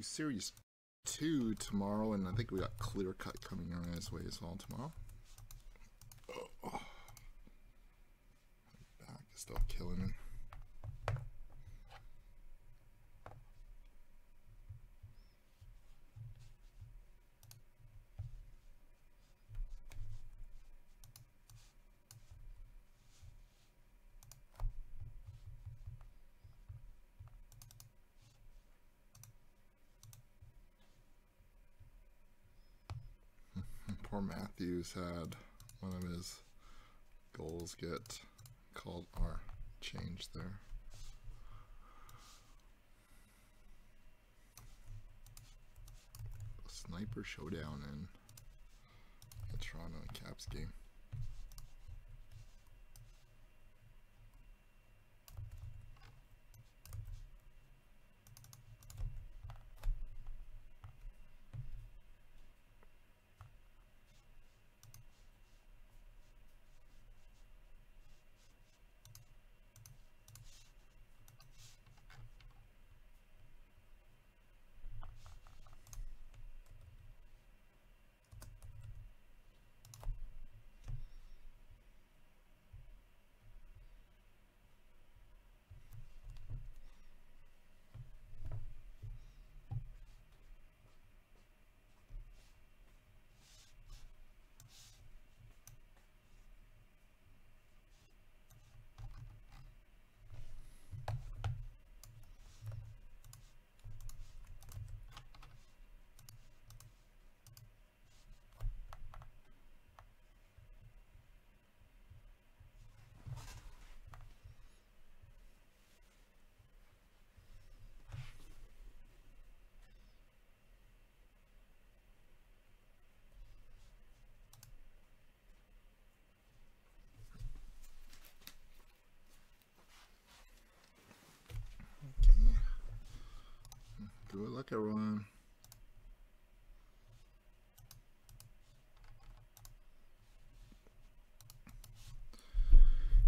do series two tomorrow, and I think we got clear cut coming our ass way as well tomorrow. Oh. Back is still killing it. Matthews had one of his goals get called or changed there. Sniper showdown in the Toronto Caps game.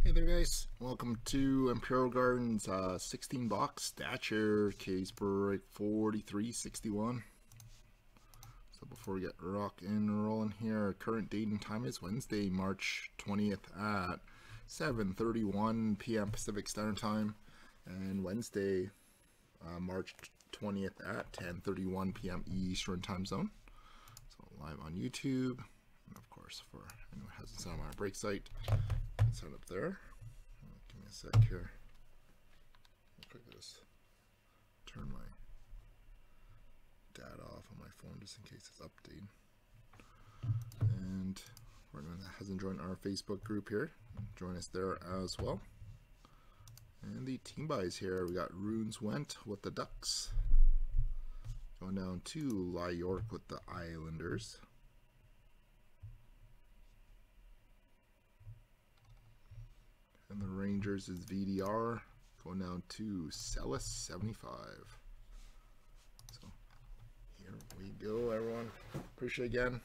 Hey there, guys. Welcome to Imperial Gardens uh, 16 box stature case break 4361. So before we get rock and rolling here, current date and time is Wednesday, March 20th at 7:31 p.m. Pacific Standard Time, and Wednesday, uh, March 20th at 10:31 p.m. Eastern Time Zone. So live on YouTube, and of course for anyone who hasn't signed on our break site, sign up there. Give me a sec here. Quick, just turn my data off on my phone just in case it's updating. And for anyone that hasn't joined our Facebook group here, join us there as well. And the team buys here, we got Runes Went with the Ducks. Going down to La York with the Islanders. And the Rangers is VDR. Going down to Celis 75. So here we go, everyone. Appreciate again.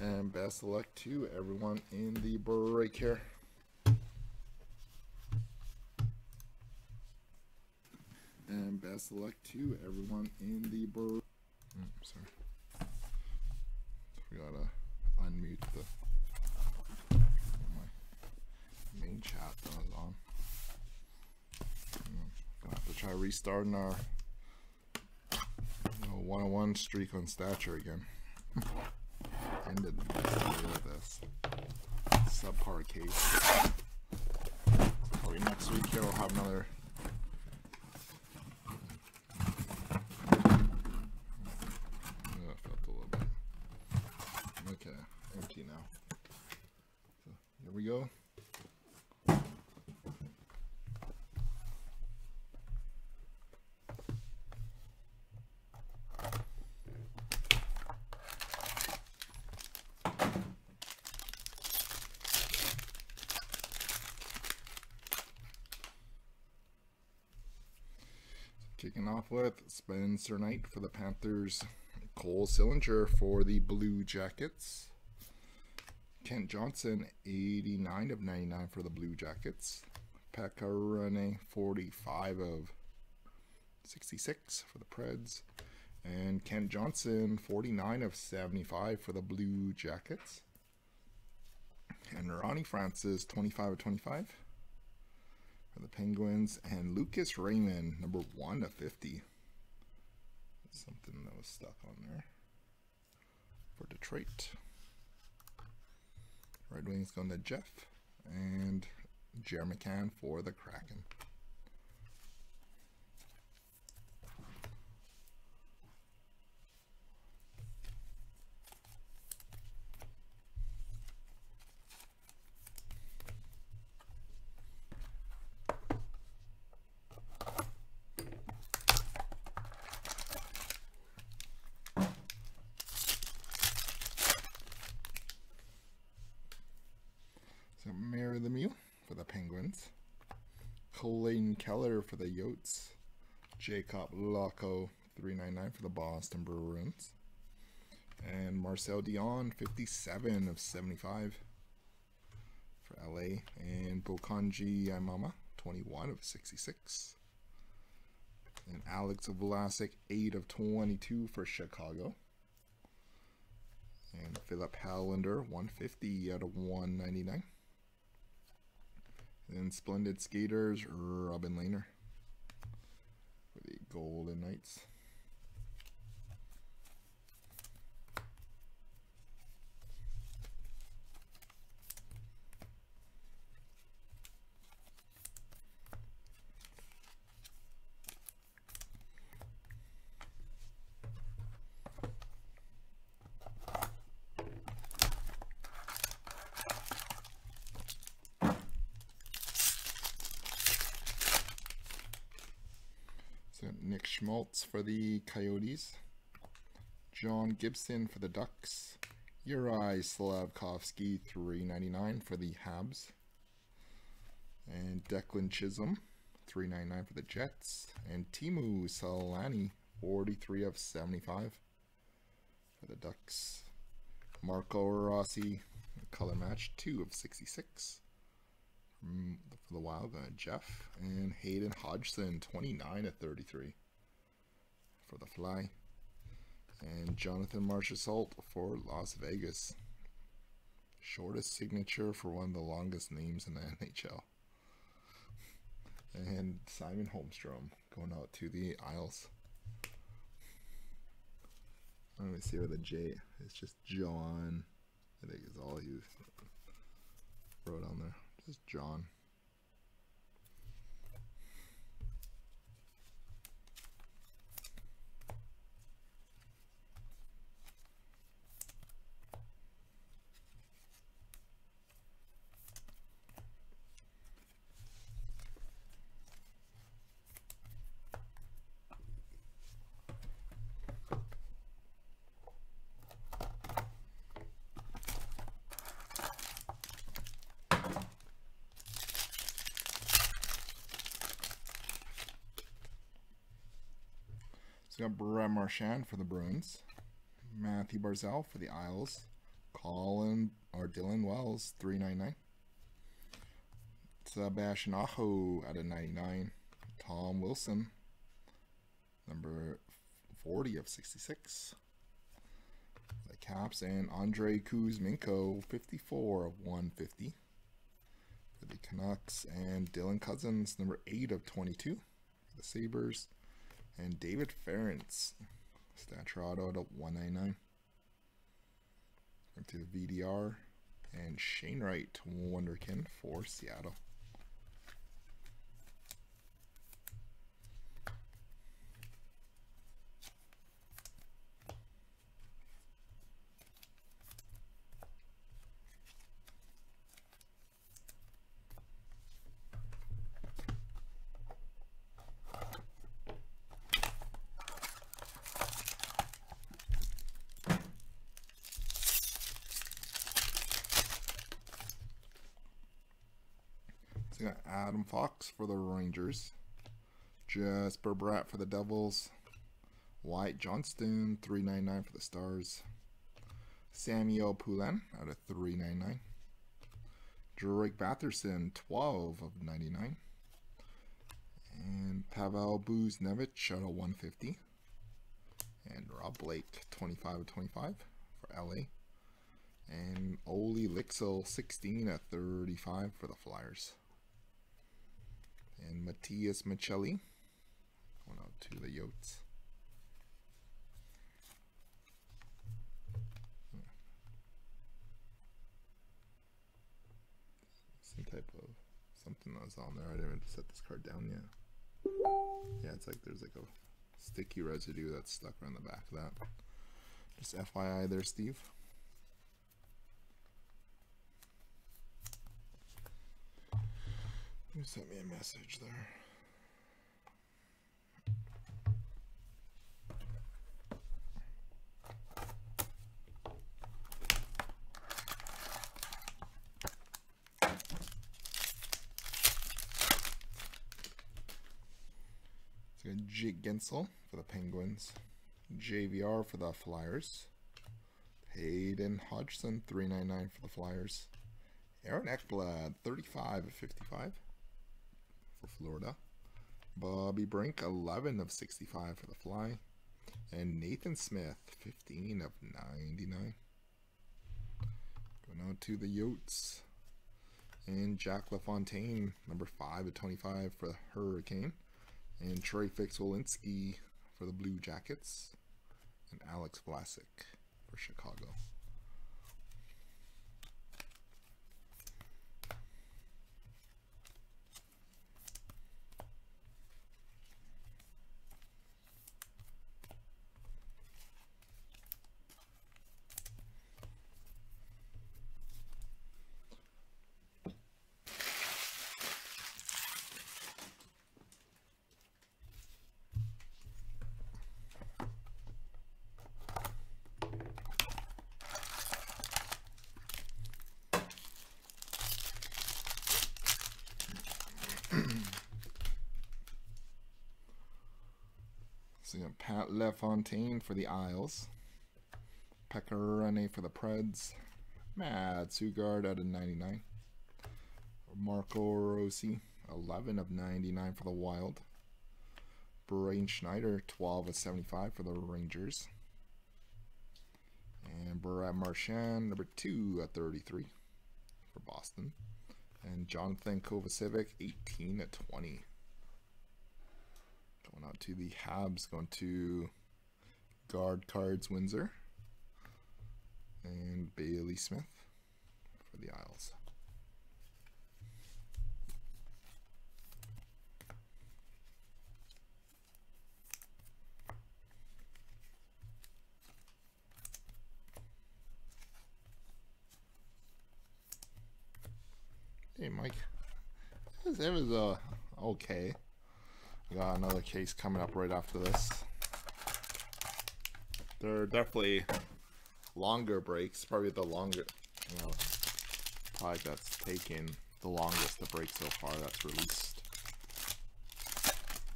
And best of luck to everyone in the break here. And best of luck to everyone in the bird. Oh, sorry. We gotta unmute the my main chat that was on. Gonna have to try restarting our you know, one-on-one streak on stature again. Ended with this subpar case. Probably next week here we'll have another we go. Kicking off with Spencer Knight for the Panthers, Cole Sillinger for the Blue Jackets. Kent Johnson, 89 of 99 for the Blue Jackets. Pekka Rinne, 45 of 66 for the Preds. And Kent Johnson, 49 of 75 for the Blue Jackets. And Ronnie Francis, 25 of 25 for the Penguins. And Lucas Raymond, number 1 of 50. Something that was stuck on there for Detroit. Red Wings going to Jeff. And Jeremy McCann for the Kraken. So Mario Lemieux for the Penguins. Clayton Keller for the Yotes. Jakub Lauko 399 for the Boston Bruins. And Marcel Dionne 57 of 75 for LA. And Bokondji Imama 21 of 66. And Alex Vlasic 8 of 22 for Chicago. And Filip Hallander 150 out of 199. And Splendid Skaters, Robin Lehner for the Golden Knights. So Nick Schmaltz for the Coyotes. John Gibson for the Ducks. Uri Slafkovsky, 399 for the Habs. And Declan Chisholm, 399 for the Jets. And Teemu Selanne, 43 of 75 for the Ducks. Marco Rossi, color match, 2 of 66 for the Wild, uh, Jeff. And Hayden Hodgson, 29 of 33 for the Fly. And Jonathan Marchessault for Las Vegas. Shortest signature for one of the longest names in the NHL. And Simon Holmstrom going out to the Isles. Let me see where the J. It's just John. I think is all he wrote on there. Just John. So we got Brad Marchand for the Bruins, Mathew Barzal for the Isles, Colin or Dylan Wells, 399. Sebastian Aho out of 99. Tom Wilson, number 40 of 66. The Caps and Andrei Kuzmenko, 54 of 150. For the Canucks and Dylan Cozens, number 8 of 22. For the Sabres. And David Farrance, stature auto to 199. Into the VDR. And Shane Wright, Wonderkin for Seattle. So we got Adam Fox for the Rangers. Jesper Bratt for the Devils. Wyatt Johnston, 399 for the Stars. Samuel Poulin out of 399. Drake Batherson, 12 of 99. And Pavel Buchnevich out of 150. And Rob Blake 25 of 25 for LA. And Olle Lycksell 16 at 35 for the Flyers. And Matias Maccelli going out to the Yotes. Some type of something that was on there. I didn't even set this card down yet. Yeah, it's like there's like a sticky residue that's stuck around the back of that. Just FYI there, Steve. You sent me a message there. Jake Guentzel for the Penguins. JVR for the Flyers. Hayden Hodgson, 399 for the Flyers. Aaron Ekblad, 35 of 55 for Florida. Bobby Brink, 11 of 65 for the Fly. And Nathan Smith, 15 of 99. Going on to the Yotes. And Jack LaFontaine, number 5 of 25 for the Hurricane. And Troy Fix-Wolanski for the Blue Jackets. And Alex Vlasic for Chicago. So you got Pat LaFontaine for the Isles. Pekka Rinne for the Preds. Mads Sogaard out of 99. Marco Rossi, 11 of 99 for the Wild. Braden Schneider, 12 of 75 for the Rangers. And Brad Marchand, number 2 at 33 for Boston. And Jonathan Kovacevic, 18 at 20. Out to the Habs, going to Guard Cards Windsor. And Bailey Smith for the Isles. Hey, Mike. It was, it was uh, okay. We got another case coming up right after this. They're definitely longer breaks. Probably the longer, you know, product that's taken the longest to break so far that's released.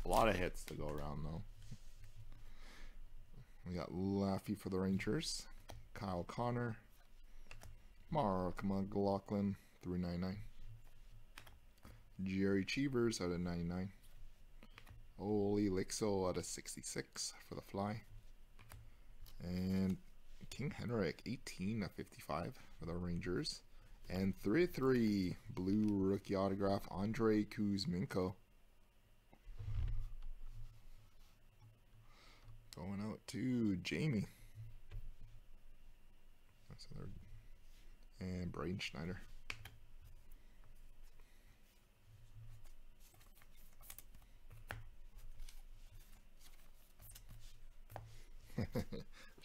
A lot of hits to go around though. We got Laffy for the Rangers. Kyle Connor. Mark McLaughlin, 399. Jerry Cheevers out of 99. Olle Lycksell at a 66 for the fly. And King Henrik, 18 of 55 for the Rangers. And 3-3 blue rookie autograph, Andrei Kuzmenko. Going out to Jamie. And Braden Schneider.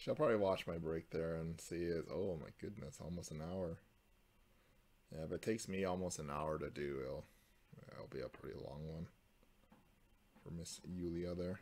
She'll probably watch my break there and see it. Oh my goodness, almost an hour. Yeah, if it takes me almost an hour to do, it'll, it'll be a pretty long one for Miss Yulia there.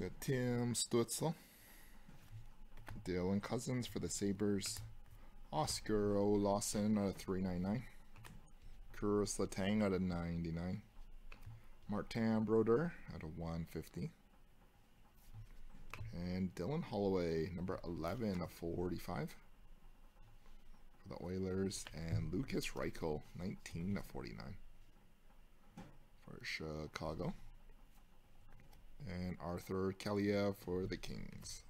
So Tim Stützle, Dylan Cozens for the Sabres, Oskar Olausson out of 399, Kuros Latang out of 99, Martin Brodeur out of 150. And Dylan Holloway, number 11 of 45 for the Oilers. And Lucas Reichel, 19 of 49 for Chicago. And Arthur Kaliyev for the Kings.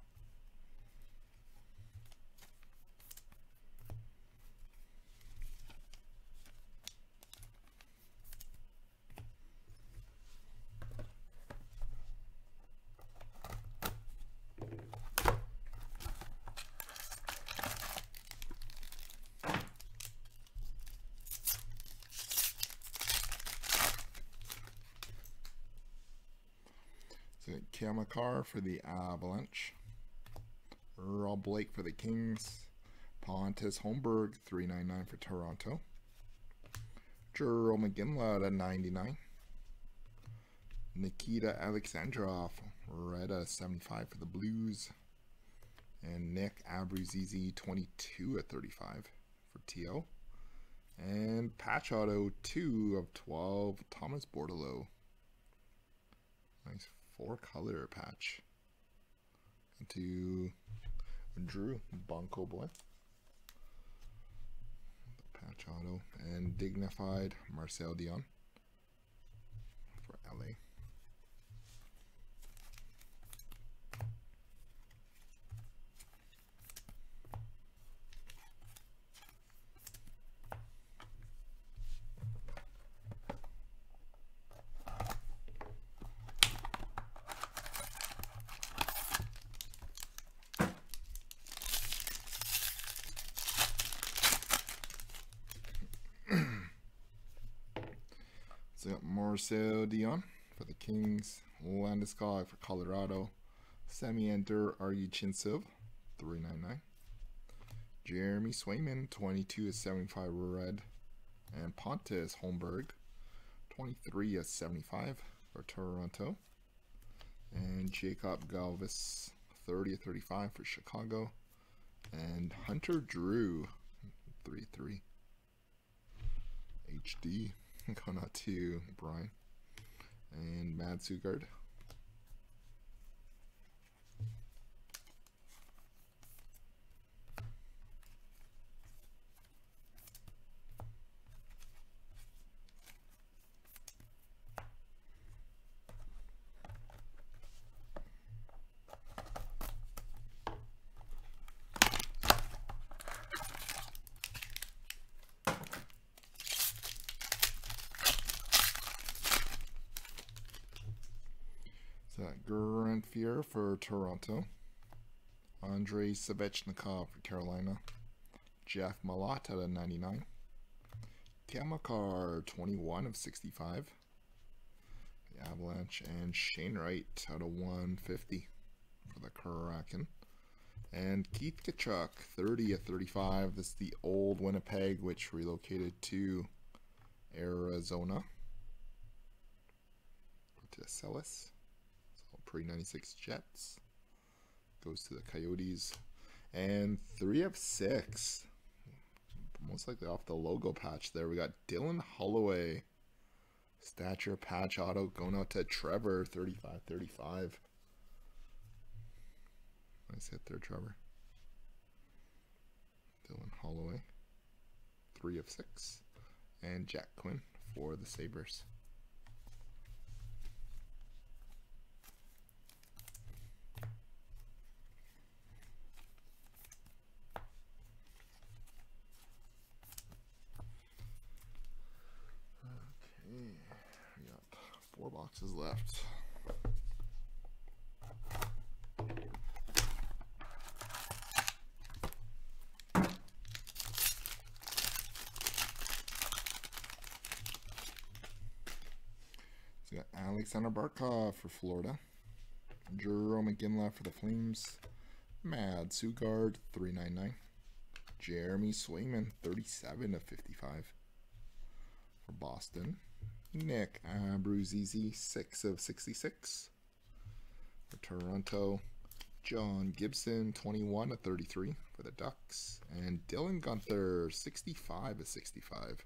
So Kamakar for the Avalanche. Rob Blake for the Kings. Pontus Holmberg, 399 for Toronto. Jarome Iginla at 99. Nikita Alexandrov, red at 75 for the Blues. And Nick Abruzzese, 22 at 35 for TO. And patch auto 2 of 12, Thomas Bordeleau. Nice four color patch. Into Drew Bunko Boy. Patch auto. And Dignified Marcel Dionne for LA. So got uh, Marcel Dionne for the Kings, Landeskog for Colorado, Semyon Der-Arguchintsev, 399. Jeremy Swayman, 22 of 75 red. And Pontus Holmberg, 23 of 75 for Toronto. And Jakub Galvas, 30 of 35 for Chicago. And Hunter Drew, 3 3. HD going out to Brian and Mads Sogaard. So Grant Fear for Toronto. Andrei Svechnikov for Carolina. Jeff Malott out of 99. Kamakar 21 of 65. The Avalanche and Shane Wright out of 150 for the Kraken. And Keith Tkachuk 30 of 35. This is the old Winnipeg, which relocated to Arizona. To Celis pre 96 Jets. Goes to the Coyotes. And three of six. Most likely off the logo patch there. We got Dylan Holloway. Stature patch auto going out to Trevor 35 35. Nice hit there, Trevor. Dylan Holloway. Three of six. And Jack Quinn for the Sabres. Okay, we got four boxes left. So got Alexander Barkov for Florida. Jerome McGinley for the Flames. Mads Sogaard, 399. Jeremy Swayman, 37 of 55 for Boston. Nick Abruzzese, 6 of 66 for Toronto. John Gibson, 21 of 33 for the Ducks. And Dylan Guenther, 65 of 65.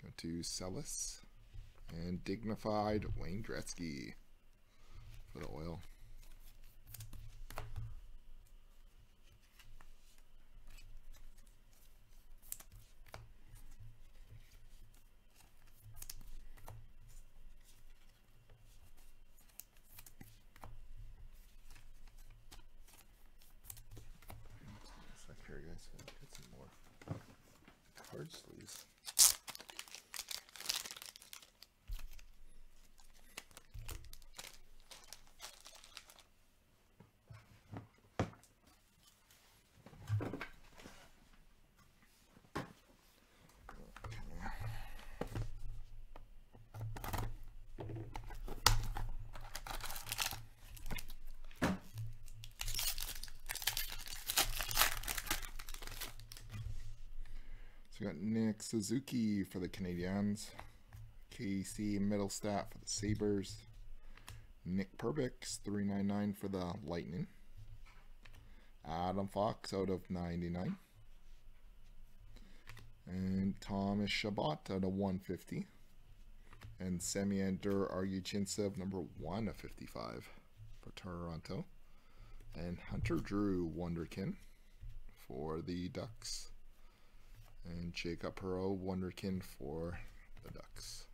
Go to Celis. And dignified Wayne Gretzky for the oil. here, guys. Get some more card sleeves. we got Nick Suzuki for the Canadiens. Casey Mittelstadt for the Sabres. Nick Perbix, 399 for the Lightning. Adam Fox out of 99. And Thomas Chabot out of 150. And Semyonov Arguchintsev, number 1 of 55 for Toronto. And Hunter Drew Wonderkin for the Ducks. And Jacob Perreault Wonderkin for the Ducks.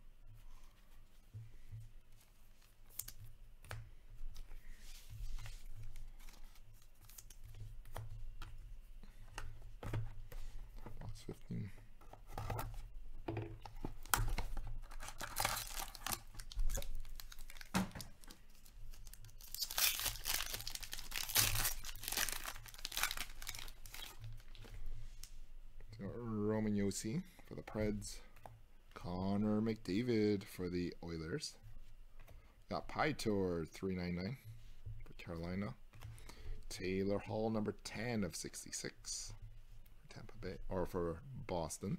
Box 15. For the Preds. Connor McDavid for the Oilers. Got Pie Tour 399 for Carolina. Taylor Hall number 10 of 66 for Tampa Bay or for Boston.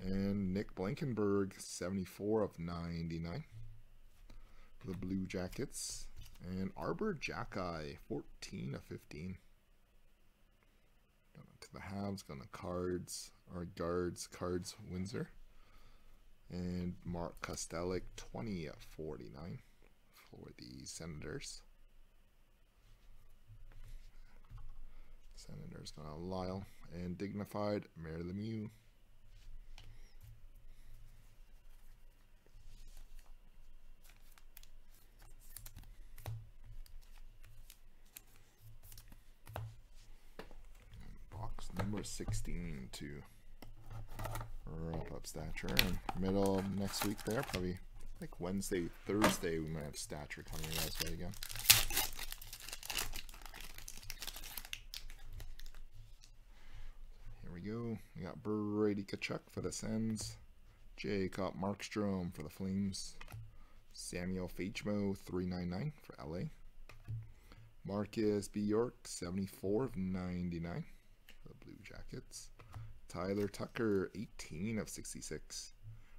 And Nick Blankenburg 74 of 99 for the Blue Jackets. And Arber Xhekaj 14 of 15 to the halves, going to cards, or guards, cards, Windsor. And Mark Kastelic, 20 at 49 for the Senators. Senators going to Lyle and Dignified, Mario Lemieux. Number 16 to wrap up stature. And middle of next week there, probably like Wednesday, Thursday, we might have stature coming your guys' way again. Here we go. We got Brady Tkachuk for the Sens. Jacob Markstrom for the Flames. Samuel Fagemo, 399 for LA. Marcus Bjork, 74 of 99 the Blue Jackets. Tyler Tucker, 18 of 66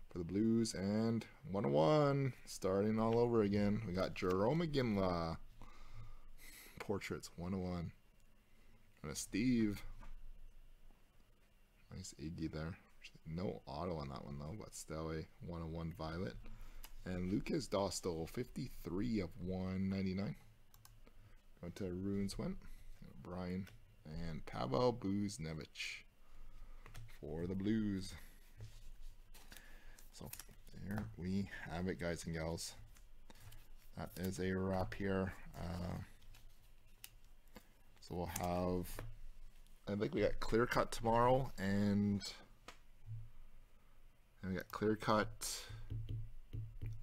for the Blues. And 101, starting all over again. We got Jarome Iginla. Portraits, 101. And a Steve. Nice Iggy there. No auto on that one, though, but a 101 Violet. And Lukas Dostal, 53 of 199. Going to Runes went. Brian and Pavel Buchnevich for the Blues. So there we have it, guys and gals. That is a wrap here. Uh, so we'll have, I think we got clear cut tomorrow, and, and we got clear cut.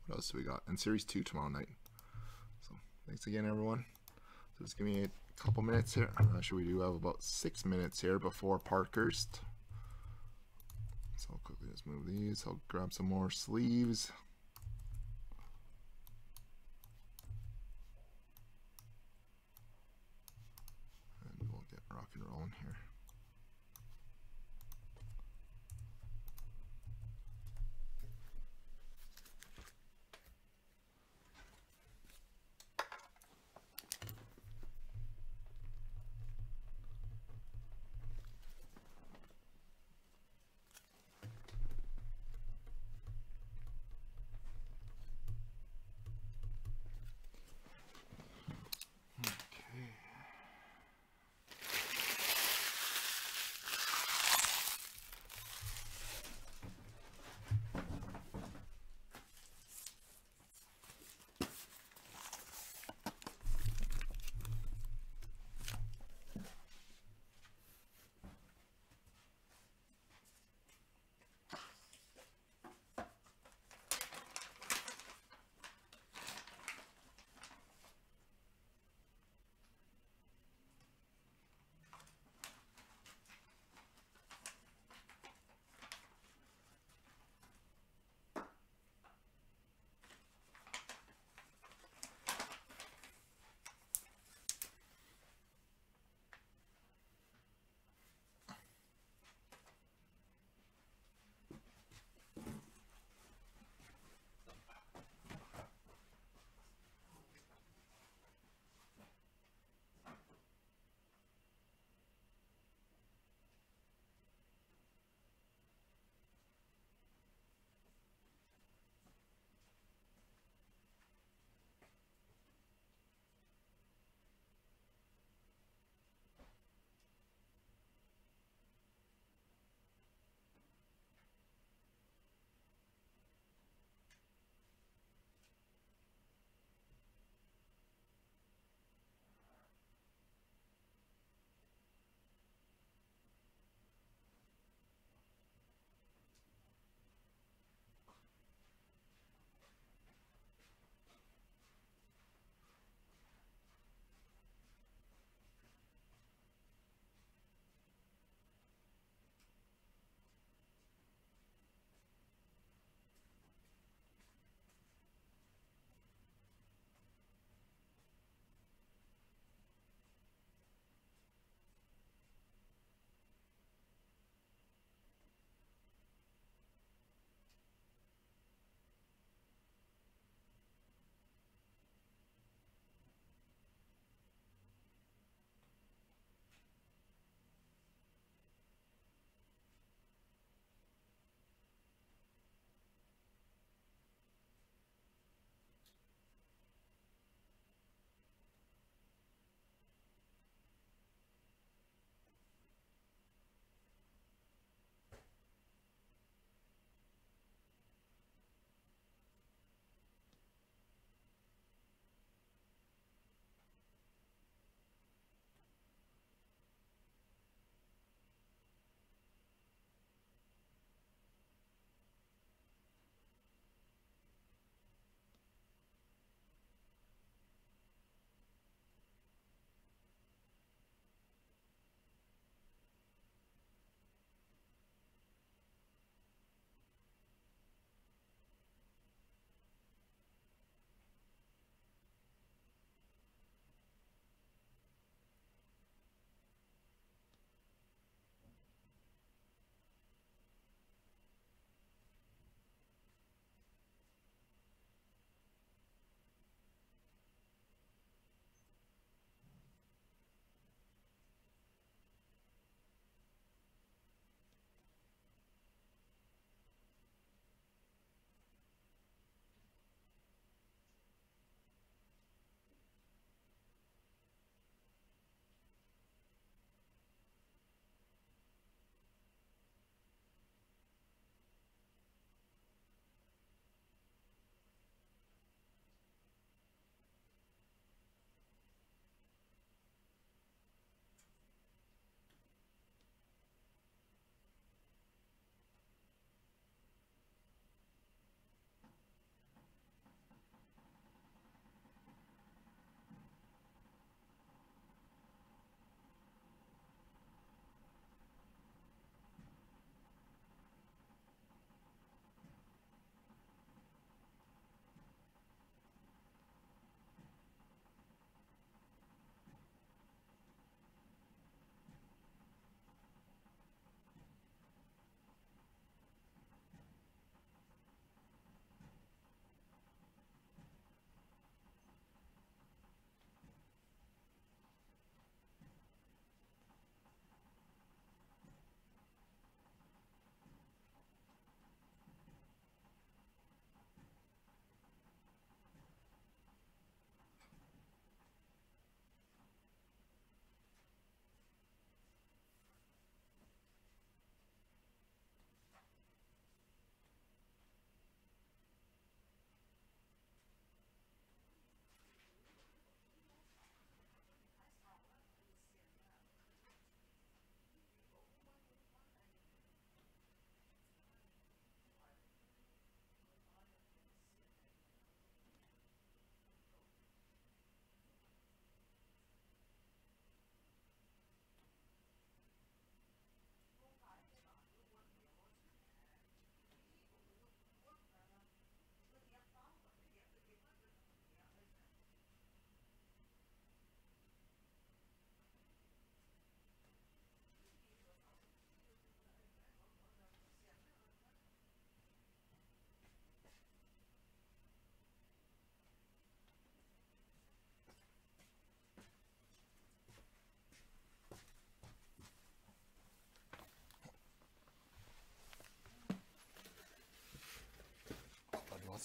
What else do we got? And series two tomorrow night. So thanks again, everyone. So just give me a couple minutes here. Actually, we do have about six minutes here before Parkhurst. So I'll quickly just move these. I'll grab some more sleeves.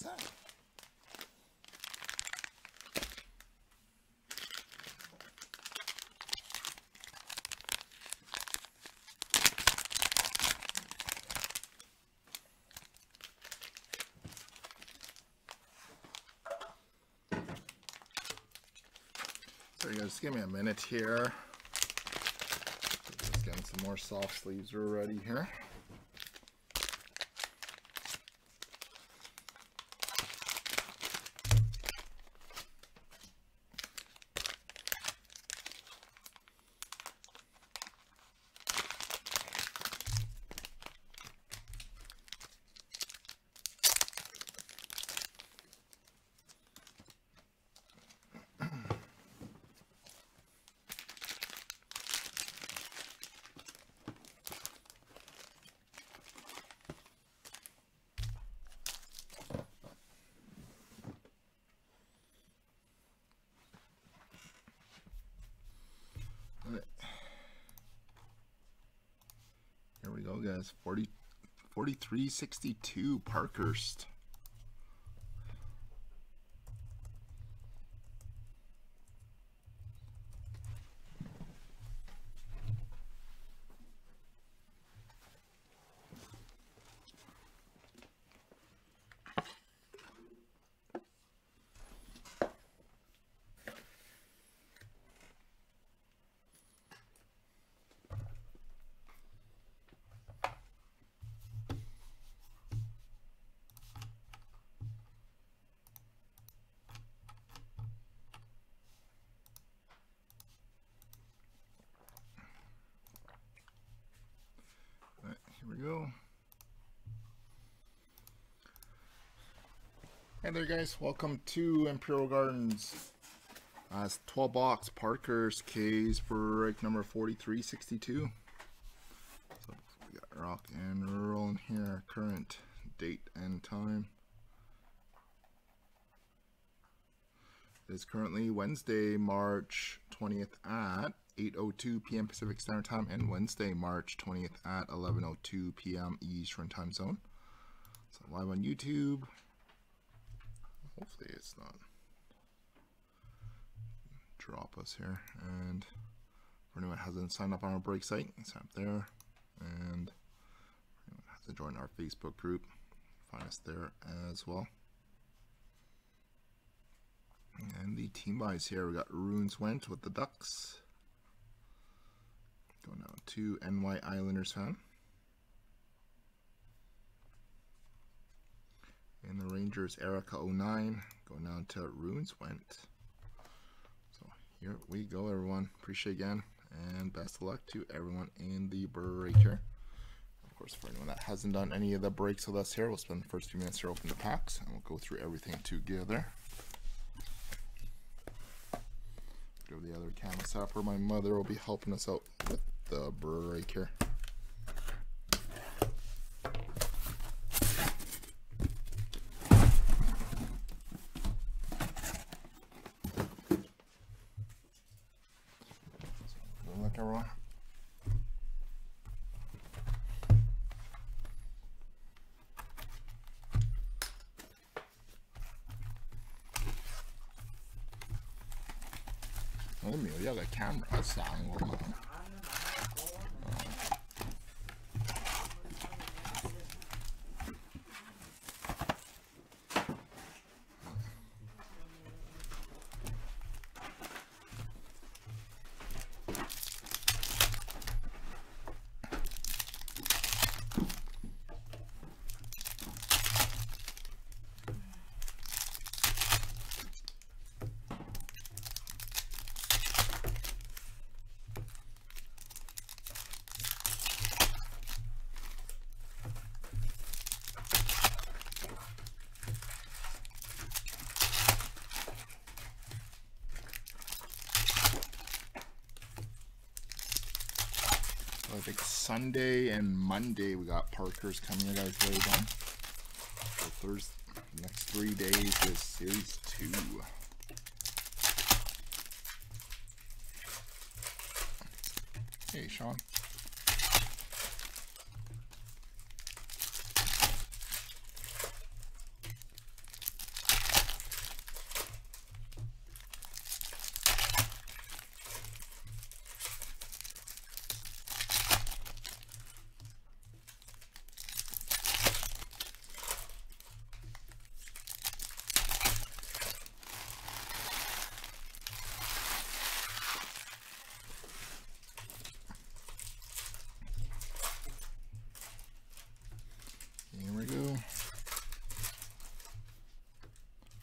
That? So you Just give me a minute here. Just getting some more soft sleeves ready. Here guys. 40, 4362 Parkhurst. All right, here we go. Hey there, guys. Welcome to Imperial Gardens. Uh, it's 12 box Parker's case for break number 4362. So we got rock and roll in here, current date and time. It is currently Wednesday, March 20th at 8.02 p.m. Pacific Standard Time and Wednesday, March 20th at 11.02 p.m. Eastern Time Zone. So live on YouTube. Hopefully it's not drop us here. And for anyone who hasn't signed up on our break site, sign up there. And for anyone who hasn't joined our Facebook group, find us there as well. And the team buys here, we got Runes Went with the Ducks. Going out to NY Islanders fan. And the Rangers, Erica 09. Going down to Runes Went. So here we go, everyone. Appreciate again. And best of luck to everyone in the breaker. Of course, for anyone that hasn't done any of the breaks with us here, we'll spend the first few minutes here open the packs. And we'll go through everything together. Go to the other camera where my mother will be helping us out with the break here. Good luck, everyone. Jag är med och jagar kamerasang och man. So I think Sunday and Monday we got Parker's coming guys way down. So Thursday, next three days is series two. Hey Sean.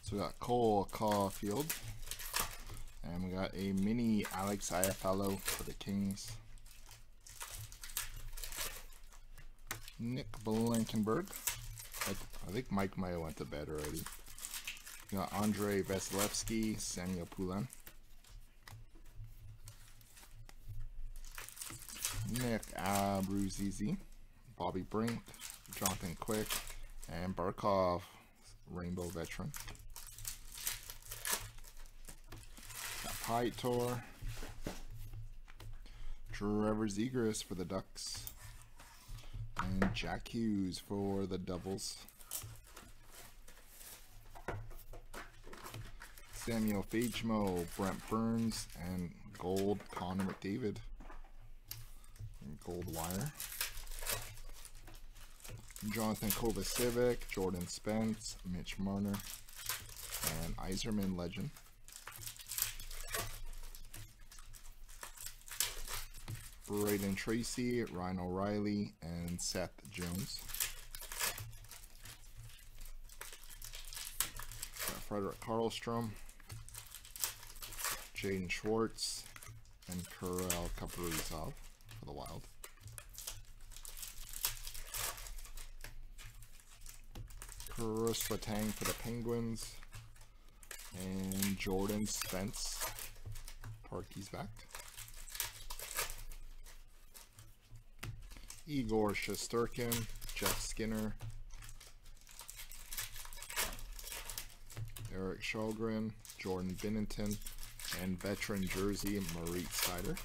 So we got Cole Caufield. And we got a mini Alex Iafallo for the Kings. Nick Blankenburg. I, think Mike might have went to bed already. We got Andrei Vasilevskiy, Samuel Poulin. Nick Abruzzese, Bobby Brink, Jonathan Quick, and Barkov, Rainbow Veteran. Tour, Trevor Zegras for the Ducks, and Jack Hughes for the Devils. Samuel Fagemo, Brent Burns, and Gold Connor McDavid. And Gold Wire. Jonathan Kovacevic, Jordan Spence, Mitch Marner, and Yzerman Legend. Brayden Tracey, Ryan O'Reilly, and Seth Jones. Got Frederick Karlstrom, Jaden Schwartz, and Kirill Kaprizov for the Wild. Chris Letang for the Penguins. And Jordan Spence. Parky's back. Igor Shesterkin, Jeff Skinner, Erik Källgren, Jordan Binnington, and veteran jersey Moritz Seider.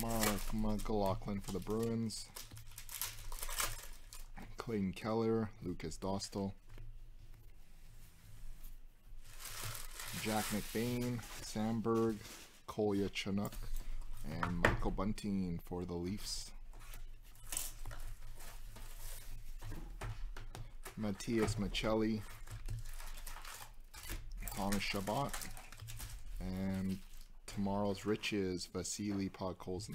Mark McLaughlin for the Bruins. Clayton Keller, Lukas Dostal. Jack McBain, Samberg, Kolyachonok, and Michael Bunting for the Leafs. Matias Maccelli, Thomas Chabot, and tomorrow's riches, Vasily Podkolzin.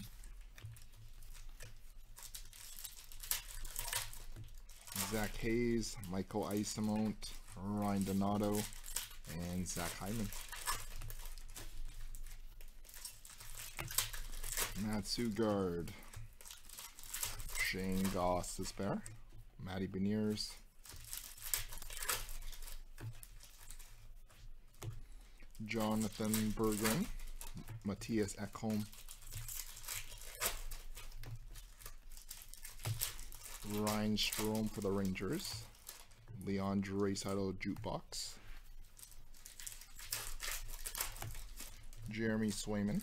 Zach Hayes, Michael Eyssimont, Ryan Donato, and Zach Hyman. Mads Sogaard, Shane Gostisbehere, Matty Beniers, Jonathan Berggren, Mattias Ekholm, Ryan Strome for the Rangers, Leon Draisaitl Jukebox, Jeremy Swayman,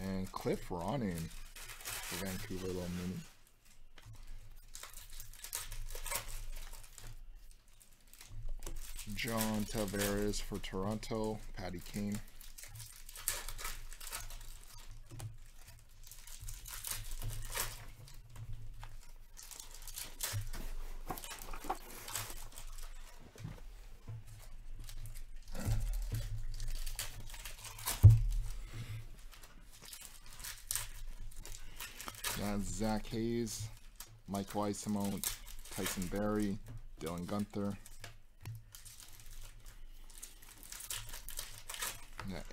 and Cliff Ronning for Vancouver Little Mini. John Tavares for Toronto, Patty Kane. That's Zach Hayes, Mike Eyssimont, Tyson Barrie, Dylan Guenther.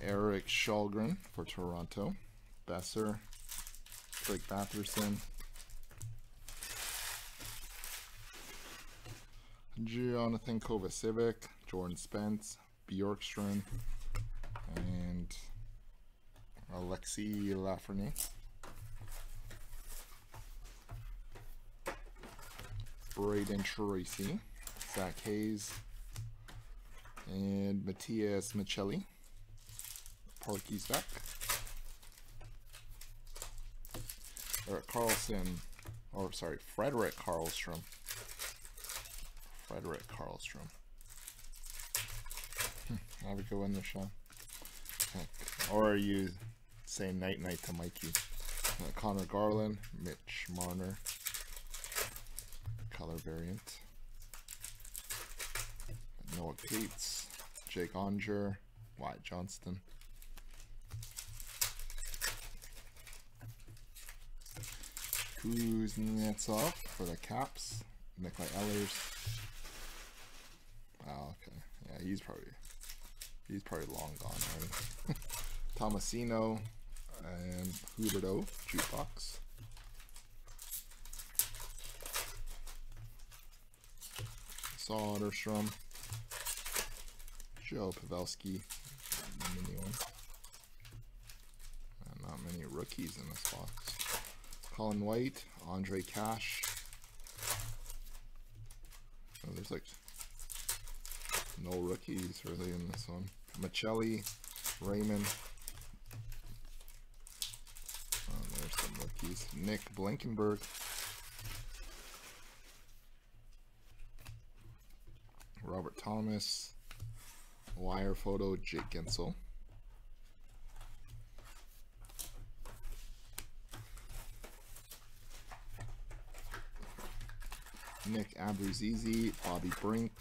Erik Källgren for Toronto. Besser, Blake Batherson. Jonathan Kovacevic, Jordan Spence, Bjorkstrand, and Alexi Lafreniere. Brayden Tracey, Zach Hayes, and Matias Maccelli. Parky's back. Erik Karlsson, or sorry, Frederick Karlstrom. Frederick Karlstrom. Hmm, have a good one Sean. Or are you saying night night to Mikey? Uh, Conor Garland, Mitch Marner, color variant. Noah Cates, Jake Onger, Wyatt Johnston. Kuznetsov for the Caps, Nikolaj Ehlers. Oh, okay. Yeah, he's probably he's probably long gone Right. Tomasino and Huberdeau Jukebox. Soderstrom. Joe Pavelski. And not many rookies in this box. Colin White, Andre Cash. Oh, there's like no rookies really in this one. Maccelli, Raymond. Oh, there's some rookies. Nick Blankenburg. Robert Thomas. Wire photo, Jake Guentzel. Nick Abruzzese, Bobby Brink,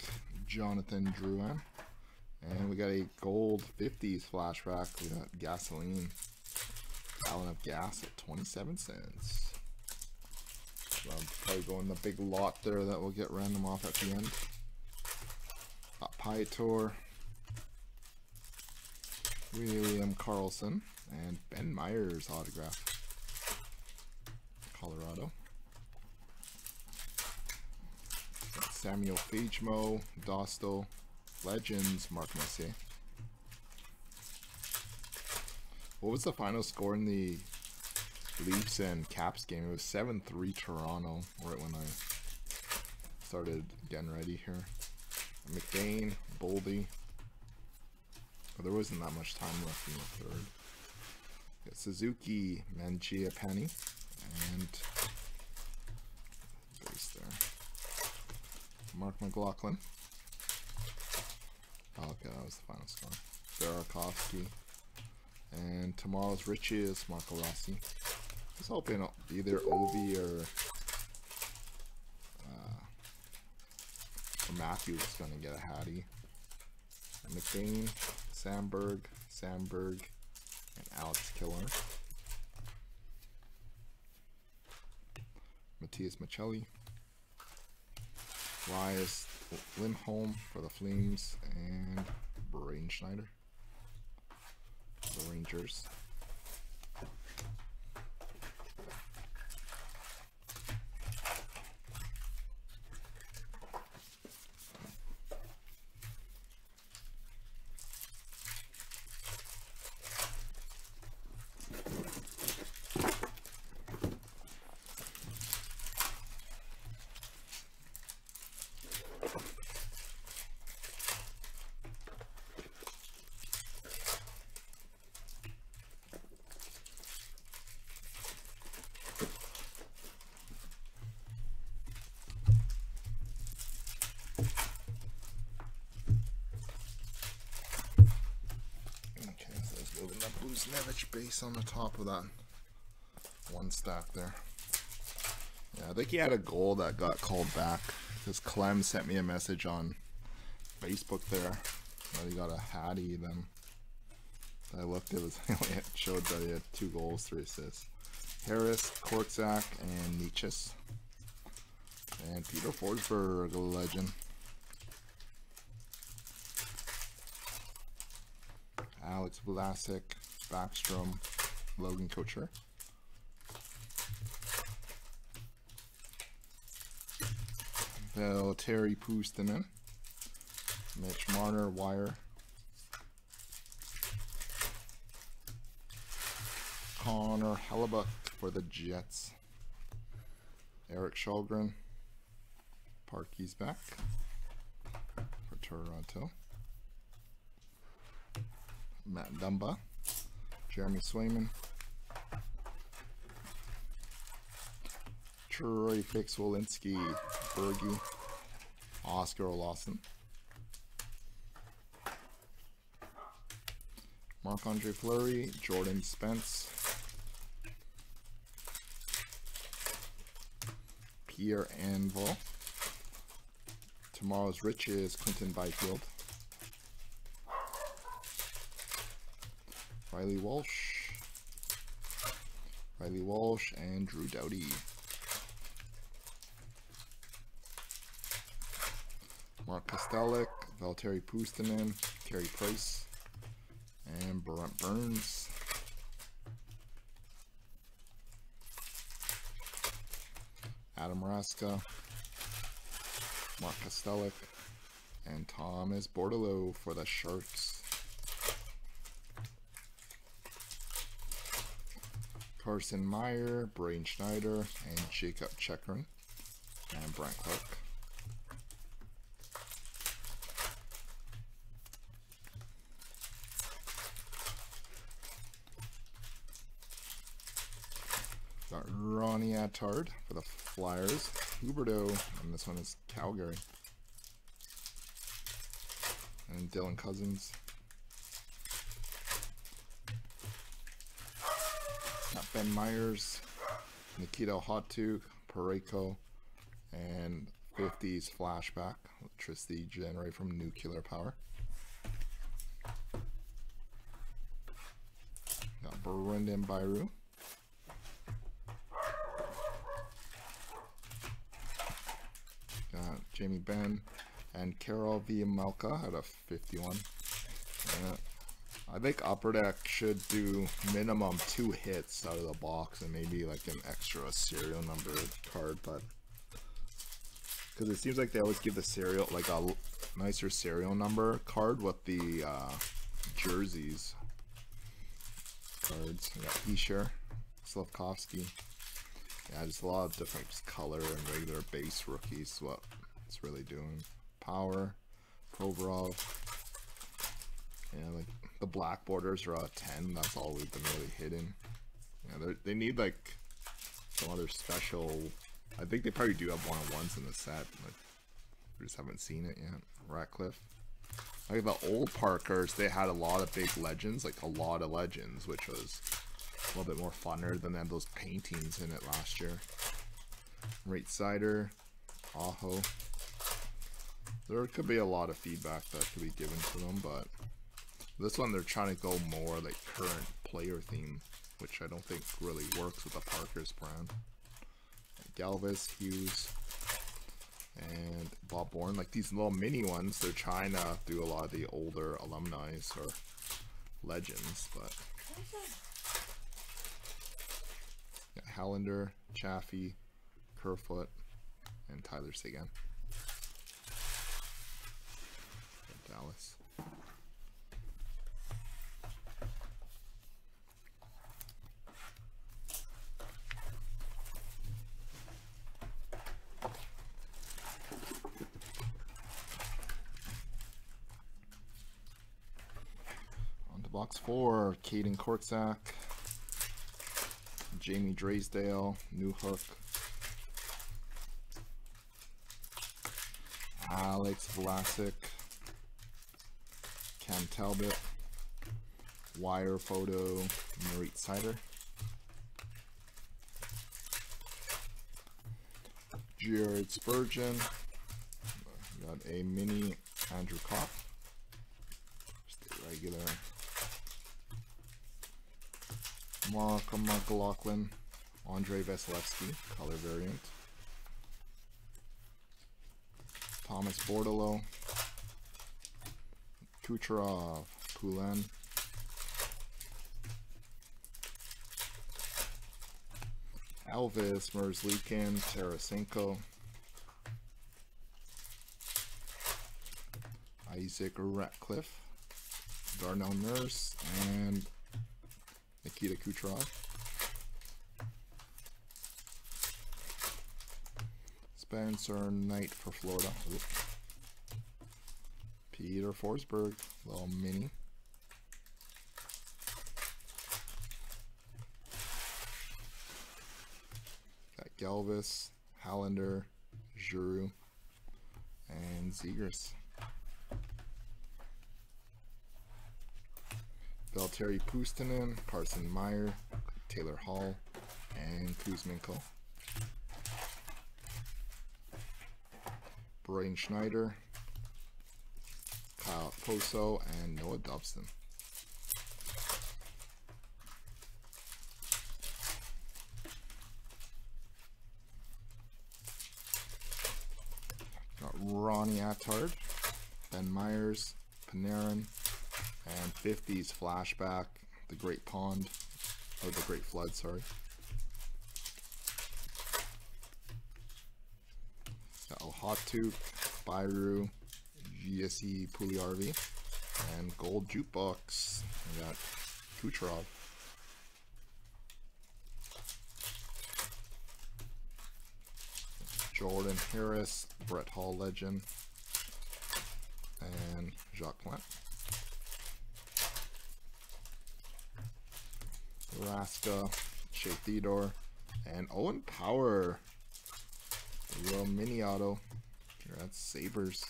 Jonathan Drouin. And we got a gold 50s flashback. We got gasoline. Gallon of gas at 27 cents. So I'm probably going the big lot there that will get random off at the end. Pytor. William Karlsson, And Ben Meyers autograph. Colorado. Samuel Fagemo, Dostal, Legends, Mark Messier. What was the final score in the Leafs and Caps game? It was 7-3 Toronto, right when I started getting ready here. McBain, Boldy. But there wasn't that much time left in the third. Got Suzuki, Mangiapane, and base there. Mark McLaughlin. Oh, okay, that was the final score. Burakovsky. And tomorrow's riches, Marco Rossi. I was hoping either Ovi or, or Matthew was going to get a Hattie. And McBain, Sandberg, Samberg, and Alex Killer. Matias Maccelli. Elias Lindholm for the Flames and Braden Schneider. The Rangers. Buchnevich base on the top of that one stack there. Yeah, I think he had a goal that got called back because Clem sent me a message on Facebook there that he got a Hattie. Then I looked, at it was it showed that he had two goals, three assists. Harris, Korczak, and Nietzsche's. And Peter Forsberg, a legend. Alex Vlasic, Backstrom, Logan Couture. Terry Puustinen, Mitch Marner, Wire. Connor Hellebuyck for the Jets. Erik Källgren, Parky's back for Toronto. Matt Dumba. Jeremy Swayman. Troy Fix-Wolanski, Bergie, Oskar Olausson. Marc-Andre Fleury, Jordan Spence. Pierre Engvall. Tomorrow's Rich is Quinton Byfield. Riley Walsh. Riley Walsh and Drew Doughty. Mark Kastelic, Valtteri Puustinen, Carey Price, and Brent Burns. Adam Raska, Mark Kastelic, and Thomas Bordeleau for the Sharks. Carson Meyer, Braden Schneider, and Jakob Chychrun, and Brent Clark. Got Ronnie Attard for the Flyers. Huberdeau, and this one is Calgary. And Dylan Cozens. Ben Meyers, Nikita Hotuk, Pareko, and 50s flashback. Electricity generated from nuclear power. Got Brendan Byru. Got Jamie Benn and Karel Vejmelka at a 51. I think Upper Deck should do minimum two hits out of the box and maybe like an extra serial number card, but because it seems like they always give the serial like a nicer serial number card with the uh, jerseys cards. We got Hischier, Slafkovsky. Yeah, just a lot of different color and regular base rookies. What it's really doing. Power, Provorov. Yeah, like the black borders are a 10. That's all we've been really hitting. Yeah, they need like some other special. I think they probably do have one on ones in the set. But we just haven't seen it yet. Ratcliffe. Like the old Parkers, they had a lot of big legends, like a lot of legends, which was a little bit more funner than they had those paintings in it last year. Rate Cider, Aho. There could be a lot of feedback that could be given to them, but this one they're trying to go more like current player theme, which I don't think really works with the Parker's brand. Galvas, Hughes, and Bob Bourne. Like these little mini ones, they're trying to do a lot of the older alumni or legends, but yeah, Hallander, Chaffee, Kerfoot, and Tyler Seguin. Dallas. Four, Caden Korczak, Jamie Drysdale, Newhook, Alex Vlasic, Cam Talbot, Wire Photo, Moritz Seider, Jared Spurgeon, got a mini Andrew Copp, just a regular Mark McLaughlin, Andrei Vasilevskiy, color variant, Thomas Bordeleau, Kucherov, Poulin, Elvis, Merzlikin, Tarasenko, Isaac Ratcliffe, Darnell Nurse, and Nikita Kucherov. Spencer Knight for Florida. Peter Forsberg, little mini. Got Galvas, Hallander, Giroux, and Zegras. Valtteri Puustinen, Carson Meyer, Taylor Hall, and Kuzmenko. Braden Schneider, Kyle Poso, and Noah Dobson. Got Ronnie Attard, Ben Meyers, Panarin, and 50s flashback, the Great Pond, or the Great Flood, sorry. Got Ohatuk, Byru, Jesse Puljujärvi, and Gold Jukebox. We got Kucherov. Jordan Harris, Brett Hall legend, and Jacques Plante. Raska, Shea Theodore, and Owen Power. Real mini auto. At Sabres.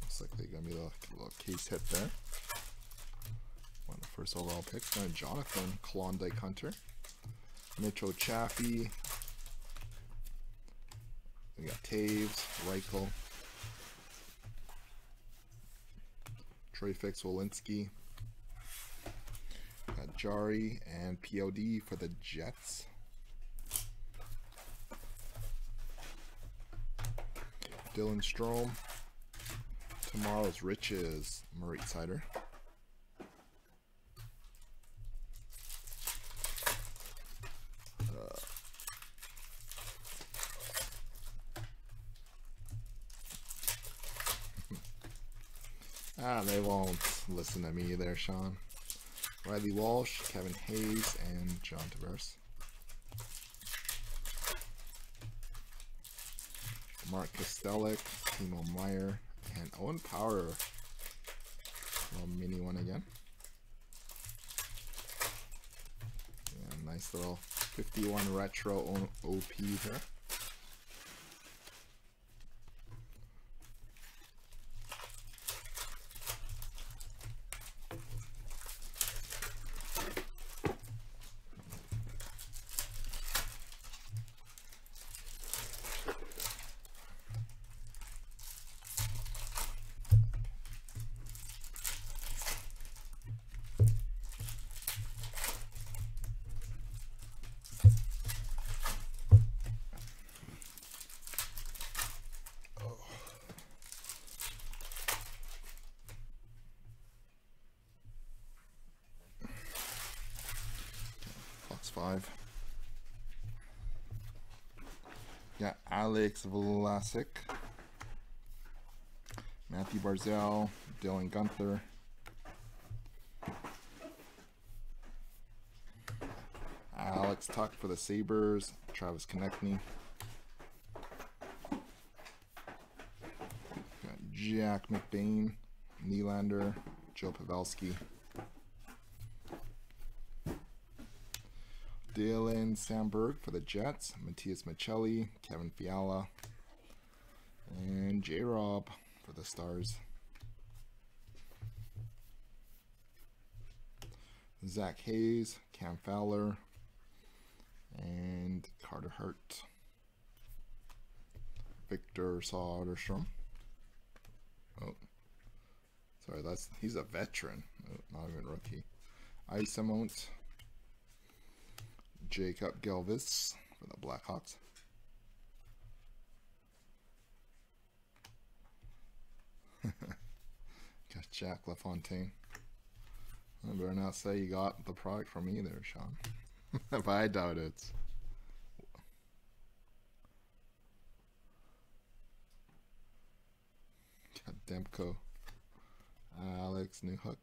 Looks like they're gonna be a little case hit there. One of the first overall picks. Now Jonathan Klondike Hunter. Mitchell Chaffee, we got Taves, Reichel, Troy Fix Wolanski, got Jari and POD for the Jets. Dylan Strome. Tomorrow's Riches, Marie Sider. Ah, they won't listen to me there, Sean. Riley Walsh, Kevin Hayes, and John Tavares. Mark Kastelic, Timo Meier, and Owen Power. Little mini one again. Yeah, nice little 51 retro OP here. five. Got Alex Vlasic, Mathew Barzal, Dylan Guenther, Alex Tuch for the Sabres, Travis Konecny. Got Jack McBain, Nylander, Joe Pavelski. Dylan Samberg for the Jets, Matias Maccelli, Kevin Fiala, and J Rob for the Stars. Zach Hayes, Cam Fowler, and Carter Hart. Victor Soderstrom. Oh, sorry, that's he's a veteran, not even rookie. Eyssimont, Jakub Galvas for the Blackhawks. got Jack LaFontaine. I better not say you got the product from me there, Sean. if I doubt it. Got Demko. Alex Newhook.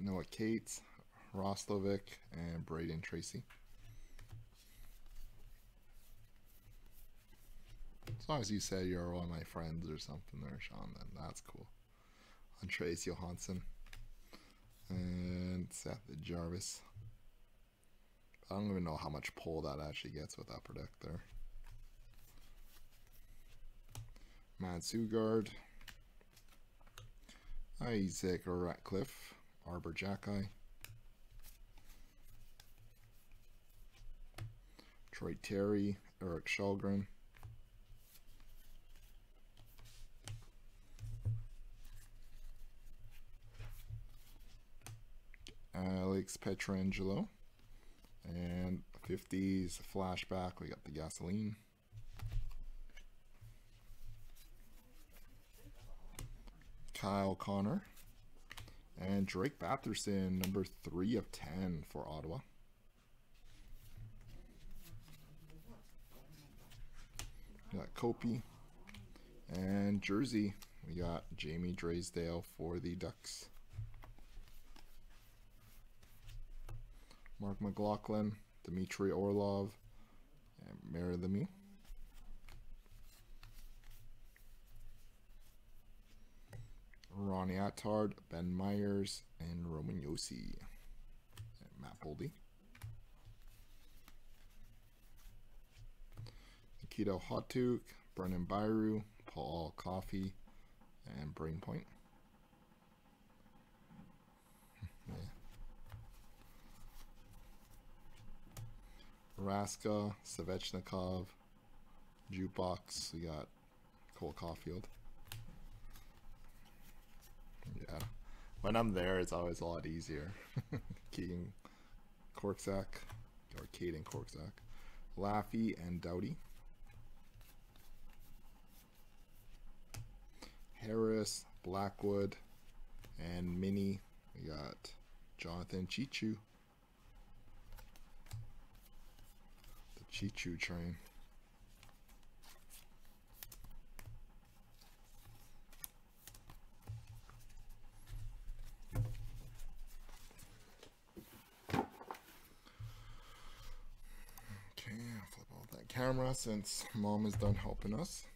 Noah Cates, Roslovic, and Brayden Tracey. As long as you say you're one of my friends or something there, Sean, then that's cool. Andreas Johansson and Seth Jarvis. I don't even know how much pull that actually gets with that product there. Mads Sogaard, Isaac Ratcliffe, Arber Xhekaj, Troy Terry, Erik Källgren, Alex Pietrangelo, And 50s flashback, we got the gasoline. Kyle Connor. And Drake Batherson, number 3 of 10 for Ottawa. We got Kopi. And Jersey, we got Jamie Drysdale for the Ducks. Mark McLaughlin, Dmitry Orlov, and Mary Lemieux. Ronnie Attard, Ben Meyers, and Roman Josi. And Matt Boldy. Nikito Hotuk, Brennan Byru, Paul Coffey, and Brayden Point. Hmm, yeah. Raska, Svechnikov, Jukebox, we got Cole Caufield. Yeah. When I'm there, it's always a lot easier. Keegan Corksack, or Caden Korczak. Laffy and Doughty. Harris, Blackwood, and Mini. We got Jonathan Chichu. The Chichu train. Okay, I'll flip off that camera since mom is done helping us.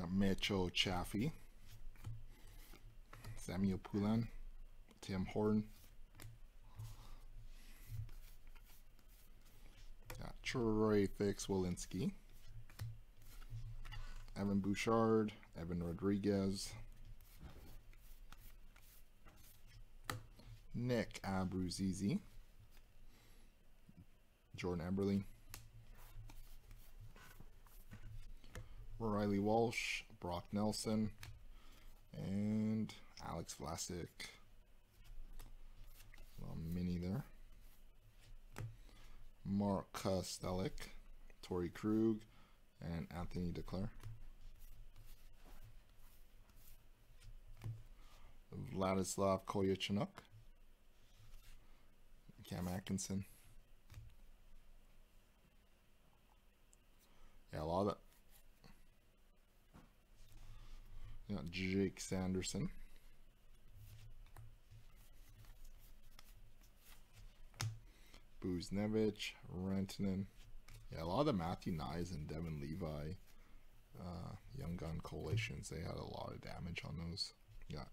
Got Mitchell Chaffee, Samuel Poulin, Tim Horn. Troy Fix Wolanski, Evan Bouchard, Evan Rodrigues, Nick Abruzzese, Jordan Eberle. Riley Walsh, Brock Nelson, and Alex Vlasic. Little mini there. Mark Kastelic, Torey Krug, and Anthony Duclair. Vladislav Kolyachonok, Cam Atkinson. Yeah, a lot of. Got Jake Sanderson. Buchnevich, Rantanen. Yeah, a lot of the Matthew Knies and Devon Levi uh, Young Gun coalitions, they had a lot of damage on those. Yeah,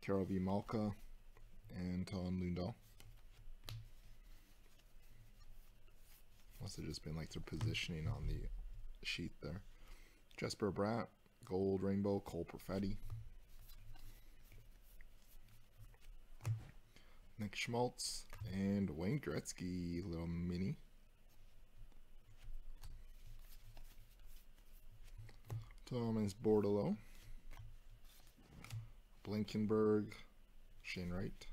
Karel Vejmelka, Anton Lundell. Must have just been like their positioning on the sheet there. Jesper Bratt, Gold Rainbow, Cole Perfetti. Nick Schmaltz and Wayne Gretzky, little mini. Thomas Bordeleau. Blankenburg, Shane Wright.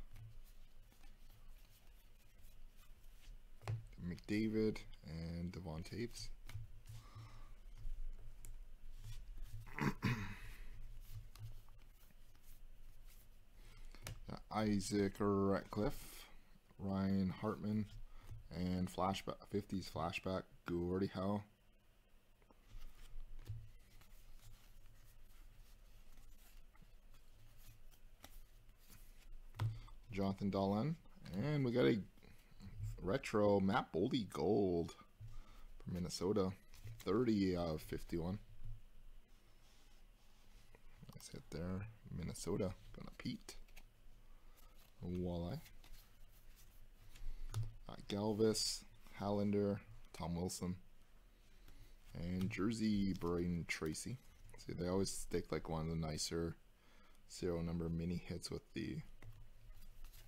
McDavid and Devon Toews. Isaac Ratcliffe, Ryan Hartman, and flashback 50s flashback Gordie Howe. Jonathan Dolan And we got a retro Matt Boldy gold from Minnesota. 30 of 51. Hit there. Minnesota. Gonna Pete. Walleye. Uh, Galvas, Hallander, Tom Wilson, and Jersey Brayden Tracey. See, they always stick like one of the nicer serial number mini hits with the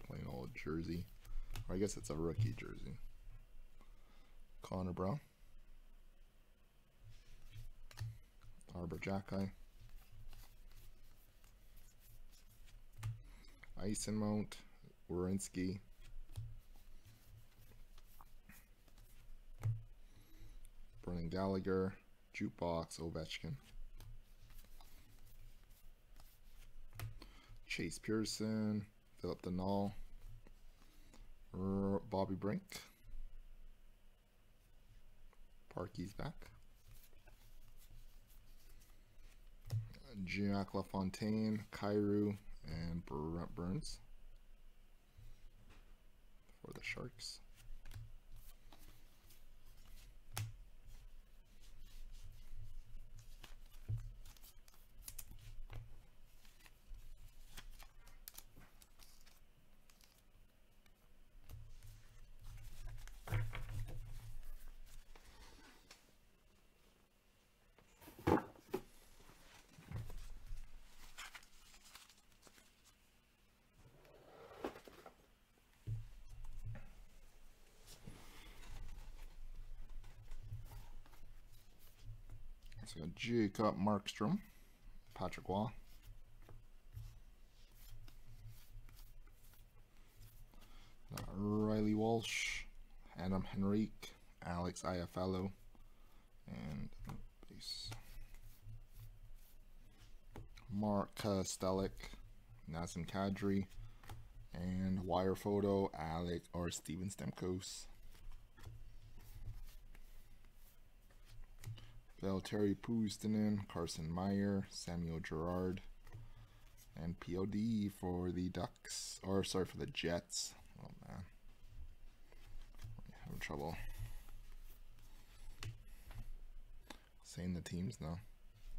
plain old jersey. Or I guess it's a rookie jersey. Connor Brown. Arber Xhekaj. Eyssimont, Werenski, Brendan Gallagher, Jukebox, Ovechkin, Chase Pearson, Philip Danault, Bobby Brink, Parky's back. Jack LaFontaine, Kyrou, and Brent Burns for the Sharks. So Jacob Markstrom, Patrick. Uh, Reilly Walsh, Adam Henrique, Alex Iafallo, and base. Mark Kastelic, Nazem Kadri, and wire photo Alec or Steven Valtteri Puustinen, Carson Meyer, Samuel Girard, and POD for the Ducks, or sorry, for the Jets. Oh man, I'm having trouble saying the teams now.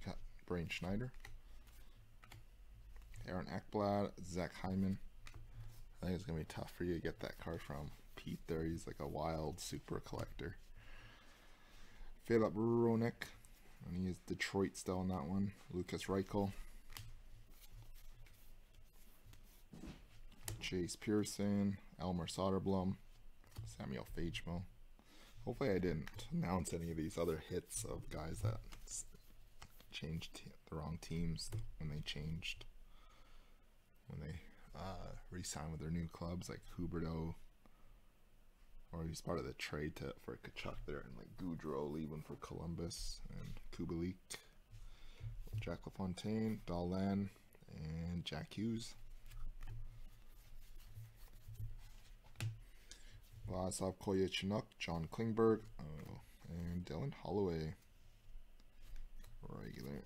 Got Braden Schneider, Aaron Ekblad, Zach Hyman. I think it's gonna be tough for you to get that card from Pete. There, he's like a wild super collector. Filip Hronek, and he is Detroit still on that one. Lukas Reichel. Chase Pearson, Elmer Soderblom, Samuel Fagemo. Hopefully I didn't announce any of these other hits of guys that changed the wrong teams when they changed, when they uh, re-signed with their new clubs like Huberdeau, or he's part of the trade to for Tkachuk there, and like Gaudreau leaving for Columbus, and Kubalik, Jack LaFontaine, Dahlin, and Jack Hughes. Vladislav Kolyachonok, John Klingberg, oh, and Dylan Holloway. Regular.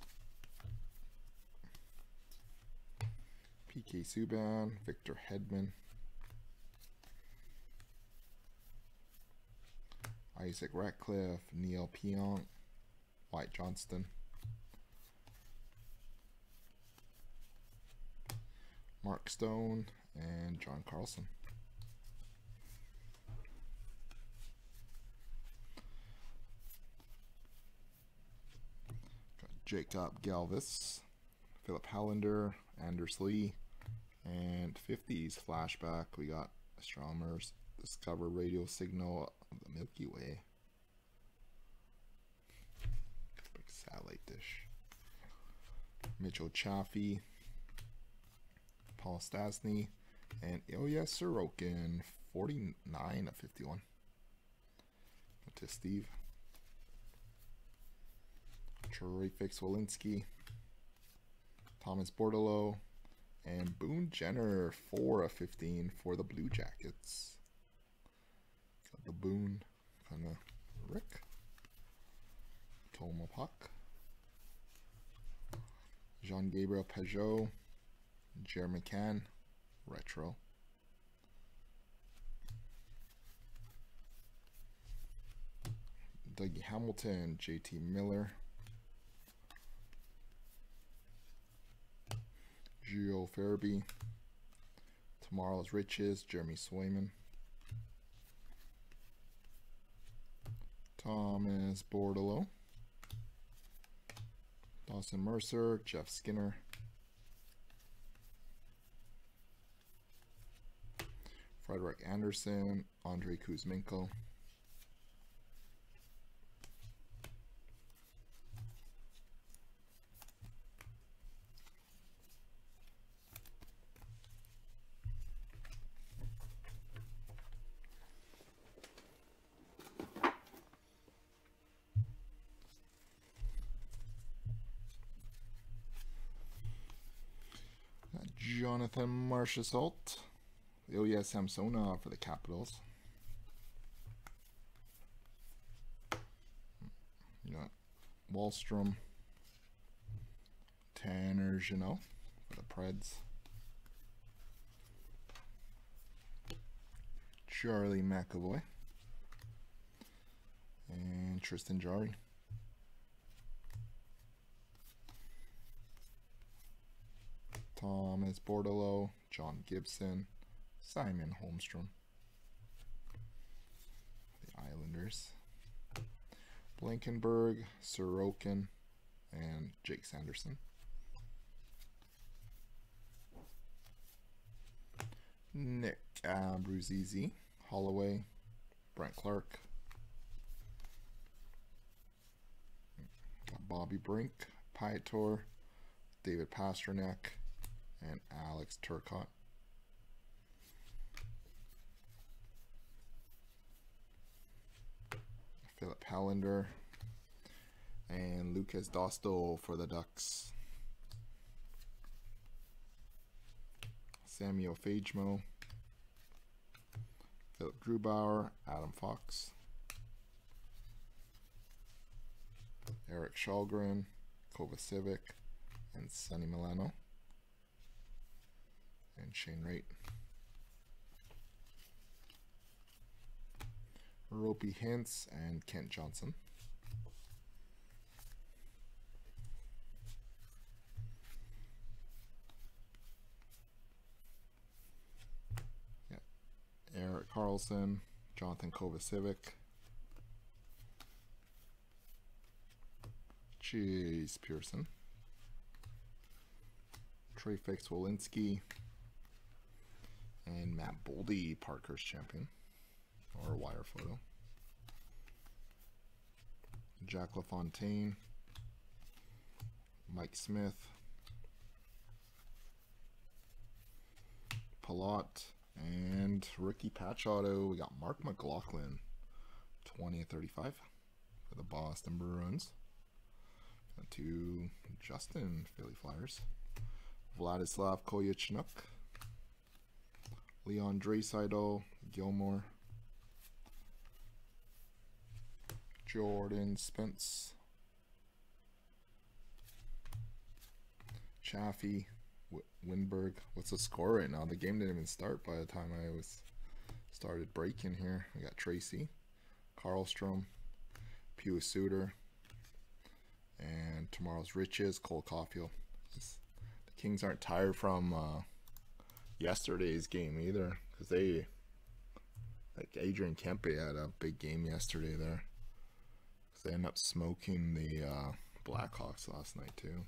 PK Subban, Victor Hedman. Isaac Ratcliffe, Neal Pionk, Wyatt Johnston. Mark Stone, and John Carlson. Got Jakub Galvas, Filip Hallander, Anders Lee, and 50s flashback. We got astronomers discover radio signal of the Milky Way. Big satellite dish. Mitchell Chaffee, Paul Stastny, and Ilya Sorokin, 49 of 51. To Steve. Troy Fix-Wolanski, Thomas Bordeleau, and Boone Jenner, 4 of 15 for the Blue Jackets a boon kind of wreck. Jean Gabriel Pageau. Jeremy Can. Retro. Dougie Hamilton, JT Miller, Gio Farabee, Tomorrow's Riches, Jeremy Swayman. Thomas Bordeleau, Dawson Mercer, Jeff Skinner, Frederik Andersen, Andrei Kuzmenko. Jonathan Marchessault. Ilya Samsonov for the Capitals. You got Wahlstrom, Tanner Jeannot for the Preds. Charlie McAvoy. And Tristan Jarry. Thomas Bordeleau, John Gibson, Simon Holmstrom. The Islanders. Blankenburg, Sorokin, and Jake Sanderson. Nick Abruzzese, Holloway, Brandt Clarke, Bobby Brink, Pietor, David Pastrnak, and Alex Turcotte. Filip Hallander, and Lukas Dostal for the Ducks. Samuel Fagemo, Philipp Grubauer, Adam Fox, Erik Källgren, Kovacevic, and Sonny Milano, and Shane Wright. Roope Hintz and Kent Johnson. Yeah. Erik Karlsson, Jonathan Kovacevic. Chase Pearson. Trey Fix-Wolanski. And Matt Boldy, Parker's champion or a wire photo. Jack LaFontaine, Mike Smith, Palat, and rookie patch auto. We got Marc McLaughlin, 20 of 35 for the Boston Bruins. To Justin Philly Flyers, Vladislav Kolyachuk, Leon Draisaitl, Gilmore. Jordan Spence, Chaffee, Winberg. What's the score right now? The game didn't even start by the time I was started breaking here. We got Tracey, Karlstrom, Pew Suter, and tomorrow's Riches, Cole Caufield. The Kings aren't tired from uh, yesterday's game either, because they like Adrian Kempe had a big game yesterday there they end up smoking the uh, Blackhawks last night too.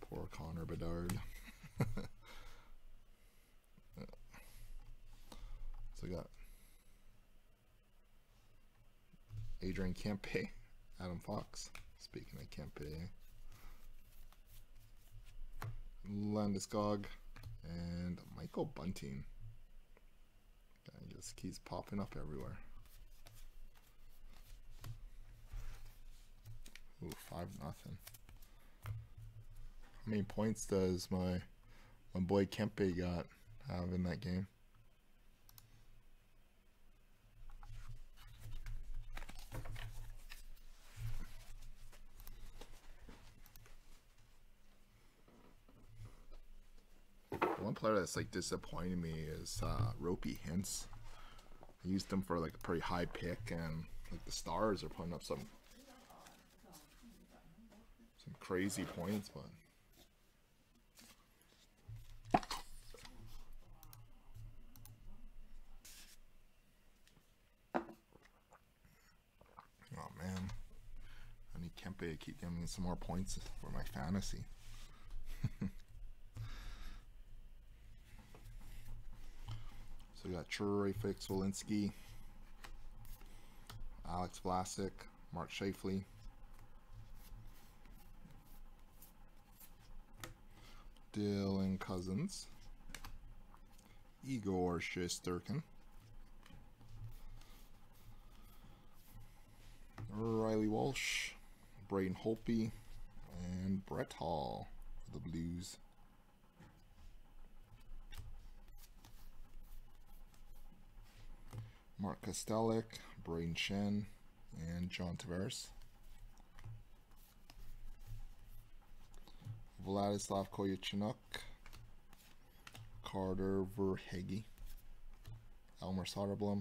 Poor Connor Bedard. so we got Adrian Kempe, Adam Fox. Speaking of Kempe, Landeskog, and Michael Bunting. Guy just keeps popping up everywhere. Ooh, five nothing. How many points does my my boy Kempe got have in that game? One player that's like disappointing me is uh, Roope Hintz. I used him for like a pretty high pick and Like the Stars are putting up some some crazy points, but Oh man. I need Kempe to keep giving me some more points for my fantasy. so we got Fix, Wolanski, Alex Vlasic, Mark Scheifele. Dylan Cozens, Igor Shesterkin, Reilly Walsh, Braden Holtby, and Brett Hall for the Blues. Mark Kastelic, Brayden Schenn, and John Tavares. Vladislav Kolyachonok, Carter Verhaeghe, Elmer Soderblom,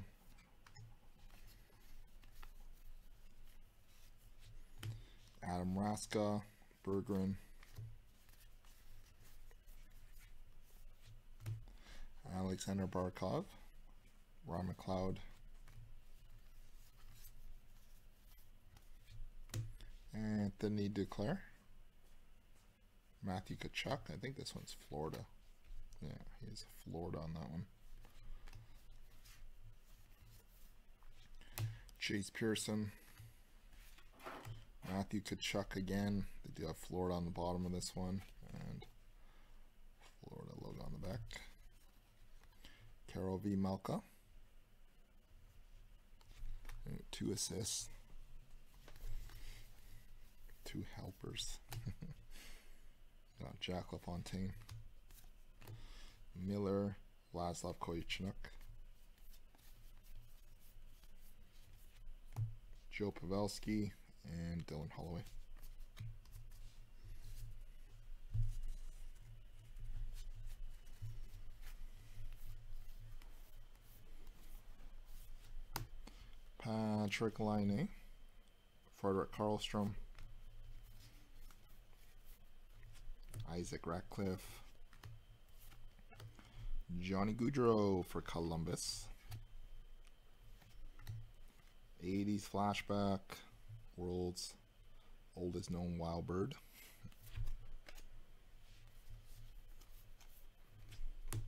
Adam Raska, Berggren, Alexander Barkov, Ron McLeod, Anthony Duclair, Matthew Tkachuk. I think this one's Florida. Yeah, he's Florida on that one. Chase Pearson, Matthew Tkachuk again. They do have Florida on the bottom of this one. And Florida logo on the back. Karel V. Vejmelka. Two assists. Two helpers. Got Jack LaFontaine. Miller. Vladislav Kolyachonok. Joe Pavelski and Dylan Holloway. Patrick Laine, Frederick Karlstrom, Isaac Ratcliffe, Johnny Gaudreau for Columbus, 80s flashback, world's oldest known wild bird.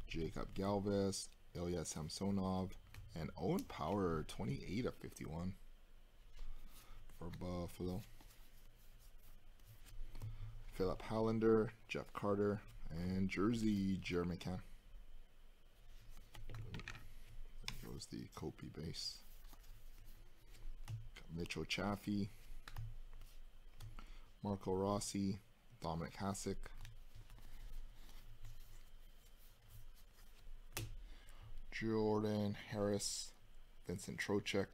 Jakub Galvas, Ilya Samsonov, and Owen Power, 28 of 51 for Buffalo. Filip Hallander, Jeff Carter, and Jersey Jeremy Can. There goes the Kopi base. Mitchell Chaffee, Marco Rossi, Dominik Hasek, Jordan Harris, Vincent Trocheck,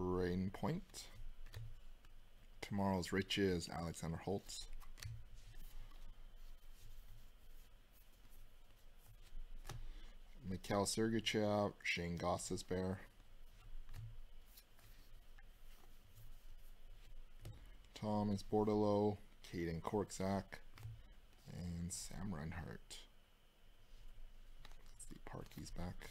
Brayden Point. Tomorrow's riches, Alexander Holtz. Mikhail Sergachev, Shane Gostisbehere. Thomas Bordeleau, Caden Korczak, and Sam Reinhart. Let's see, Parky's back.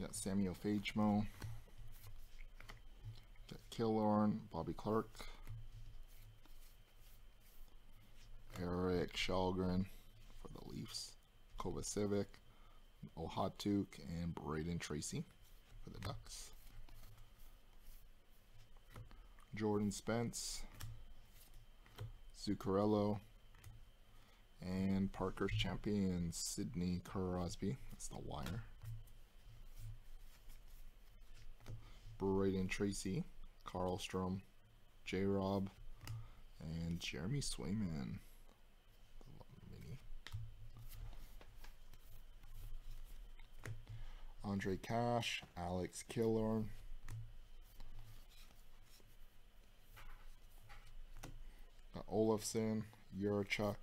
Got Samuel Fagemo. Got Killorn, Bobby Clark, Erik Källgren for the Leafs. Kovacevic, Ohatuk, and Brayden Tracey for the Ducks. Jordan Spence, Zuccarello, and Parker's champion, Sidney Crosby. That's the wire. Brayden Tracey, Karlstrom, J Rob, and Jeremy Swayman. Andre Cash, Alex Killorn. Got uh, Olafson, Yurchuk.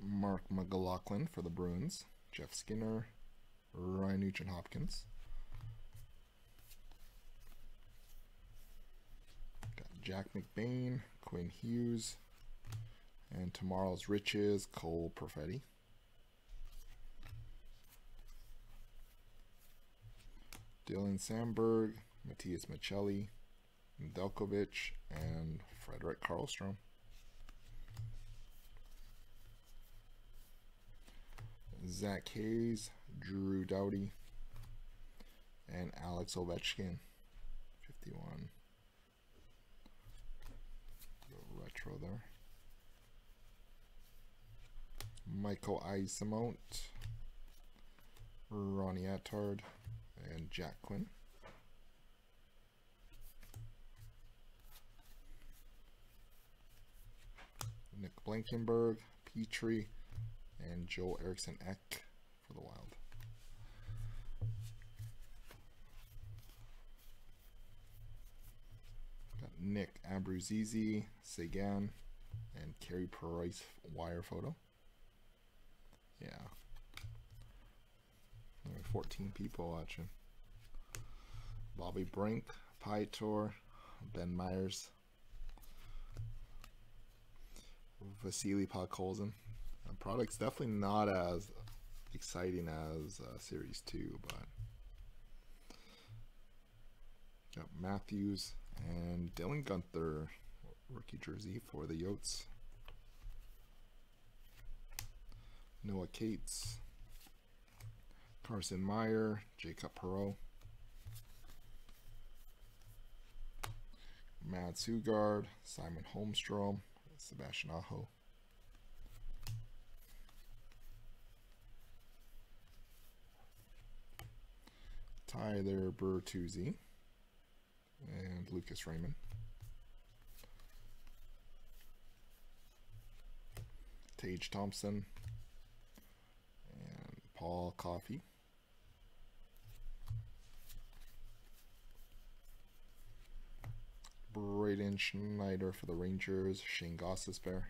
Marc McLaughlin for the Bruins. Jeff Skinner, Ryan Nugent Hopkins. Got Jack McBain, Quinn Hughes, and tomorrow's riches, Cole Perfetti. Dylan Sandberg, Matias Maccelli, Delkovich, and Frederick Karlstrom. Zach Hayes, Drew Doughty, and Alex Ovechkin. 51. retro there. Michael Eyssimont, Ronnie Attard, and Jack Quinn. Nick Blankenburg, Petrie, and Joel Eriksson Ek for the Wild. Nick Abruzzese, Sagan, and Carey Price wire photo. Yeah. There are 14 people watching. Bobby Brink, Pytor, Ben Meyers, Vasily Podkolzin. The product's definitely not as exciting as uh, Series 2, but got Matthews and Dylan Guenther, rookie jersey for the Yotes. Noah Cates, Carson Meyer, Jacob Perreault, Mads Sogaard, Simon Holmstrom, Sebastian Aho. Tyler Bertuzzi and Lucas Raymond. Tage Thompson and Paul Coffey. Braden Schneider for the Rangers, Shane Gostisbehere.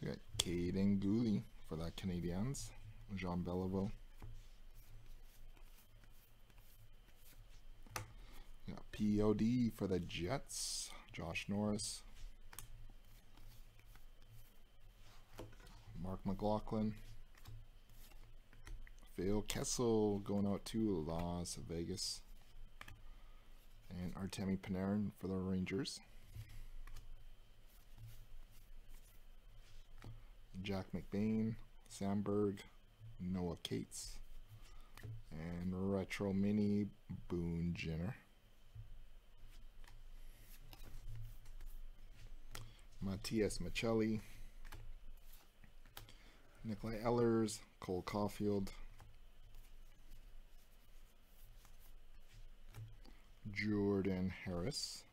So we got Kaiden Guhle for the Canadiens. Jean Beliveau. POD for the Jets. Josh Norris. Marc McLaughlin. Phil Kessel going out to Las Vegas. And Artemi Panarin for the Rangers. Jack McBain, Sandberg, Noah Cates, and Retro Mini Boone Jenner. Matias Maccelli, Nikolaj Ehlers, Cole Caufield, Jordan Harris,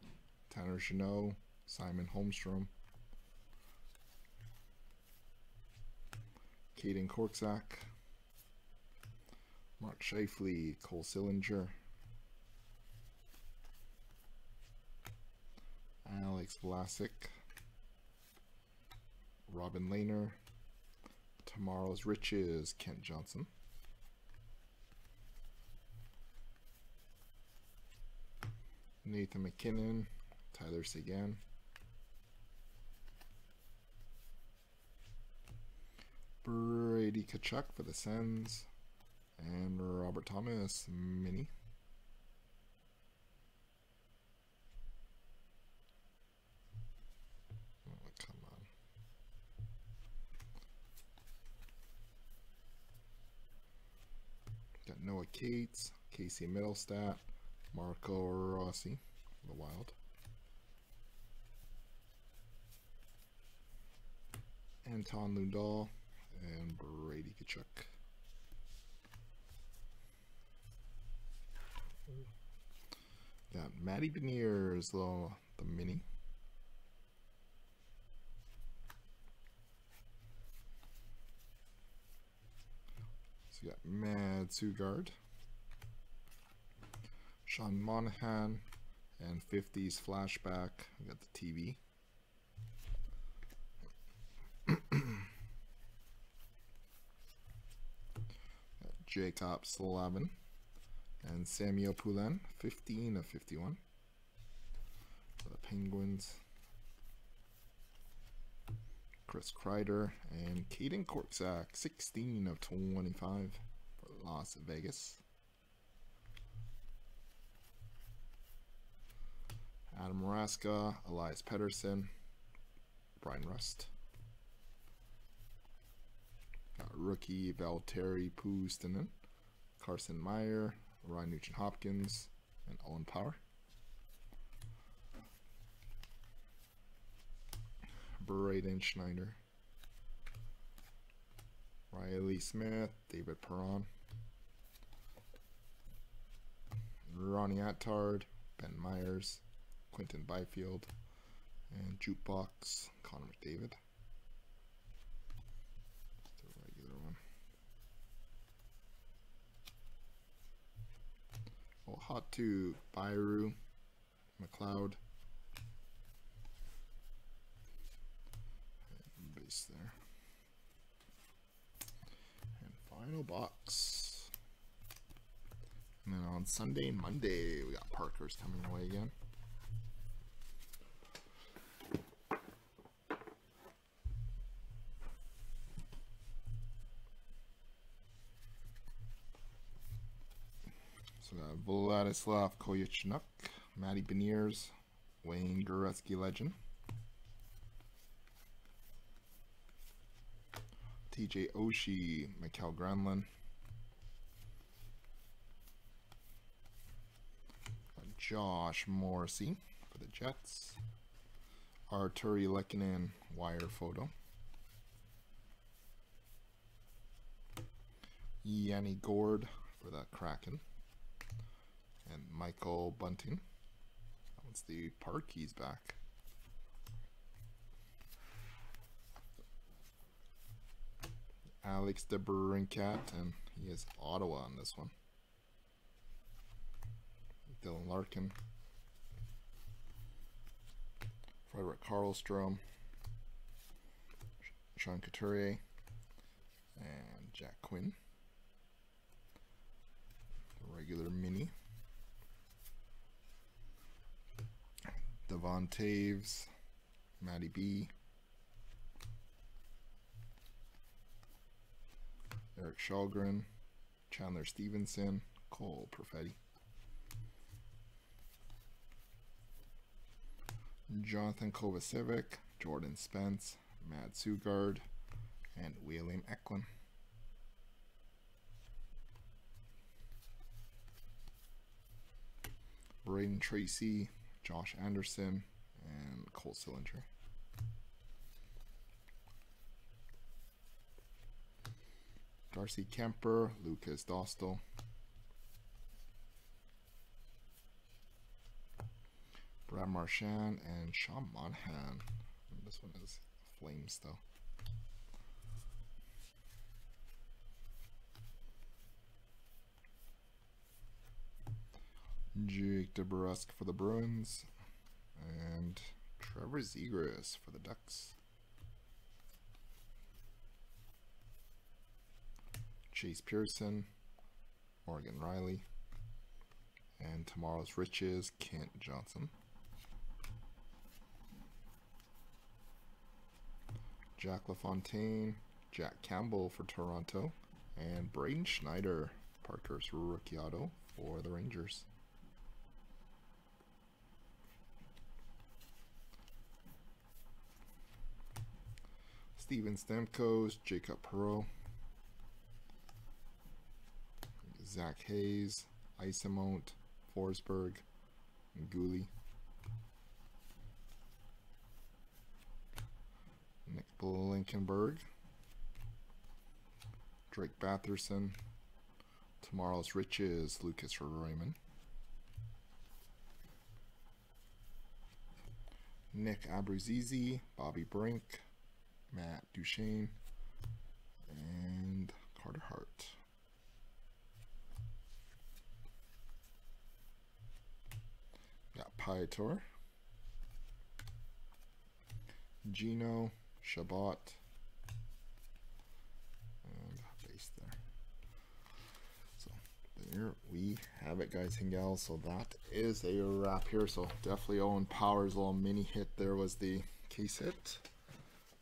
Tanner Jeannot, Simon Holmstrom, Caden Korczak, Mark Scheifele, Cole Sillinger, Alex Vlasic, Robin Lehner, Tomorrow's Riches, Kent Johnson. Nathan MacKinnon, Tyler Seguin. Brady Tkachuk for the Sens. And Robert Thomas mini. Oh, come on. Got Noah Cates, Casey Mittelstadt, Marco Rossi, the Wild. Anton Lundell and Brady Tkachuk. Got Matty Beniers, the, the mini. So we got Mads Sogaard, Sean Monahan, and 50s flashback. We got the TV. Jacob Slavin and Samuel Poulin, 15 of 51 for the Penguins. Chris Kreider and Caden Korczak, 16 of 25 for Las Vegas. Adam Raska, Elias Pettersson, Bryan Rust. Got rookie Valtteri Puustinen, Carson Meyer, Ryan Nugent Hopkins, and Owen Power. Braden Schneider, Riley Smith, David Perron, Ronnie Attard, Ben Meyers, Quinton Byfield, and Jukebox, Connor McDavid. Just a regular one. Oh, hot to Byru, McLeod. Base there. And final box. And then on Sunday and Monday, we got Parker's coming away again. So we got Vladislav Koyachuk, Matty Beniers, Wayne Gretzky legend. TJ Oshie, Mikael Granlund. Josh Morrissey for the Jets. Artturi Lehkonen wire photo. Yanni Gourde for the Kraken. And Michael Bunting. One's the park. He's back. Alex DeBrincat, and he is Ottawa on this one. Dylan Larkin. Frederick Karlstrom. Sean Couturier. And Jack Quinn. Regular mini. Devon Toews. B. Erik Källgren, Chandler Stephenson, Cole Perfetti, Jonathan Kovacevic, Jordan Spence, Mads Sogaard, and William Eklund. Brayden Tracey, Josh Anderson, and Cole Sillinger. Darcy Kuemper, Lukas Dostal. Brad Marchand and Sean Monahan. This one is Flames though. Jake DeBrusk for the Bruins. And Trevor Zegras for the Ducks. Chase Pearson, Morgan Rielly, and tomorrow's riches, Kent Johnson. Jack LaFontaine, Jack Campbell for Toronto, and Braden Schneider Parker's rookie auto for the Rangers. Steven Stamkos, Jacob Perreault, Zach Hayes, Eyssimont, Forsberg, and Guhle. Nick Drake Batherson, Tomorrow's Riches, Lucas Raymond. Nick Abruzzese, Bobby Brink, Matt Duchene, and Carter Hart. Got Piator, Gino, Shabbat, and base there. So there we have it, guys and gals. So that is a wrap here. So definitely Owen Powers' little mini hit there was the case hit.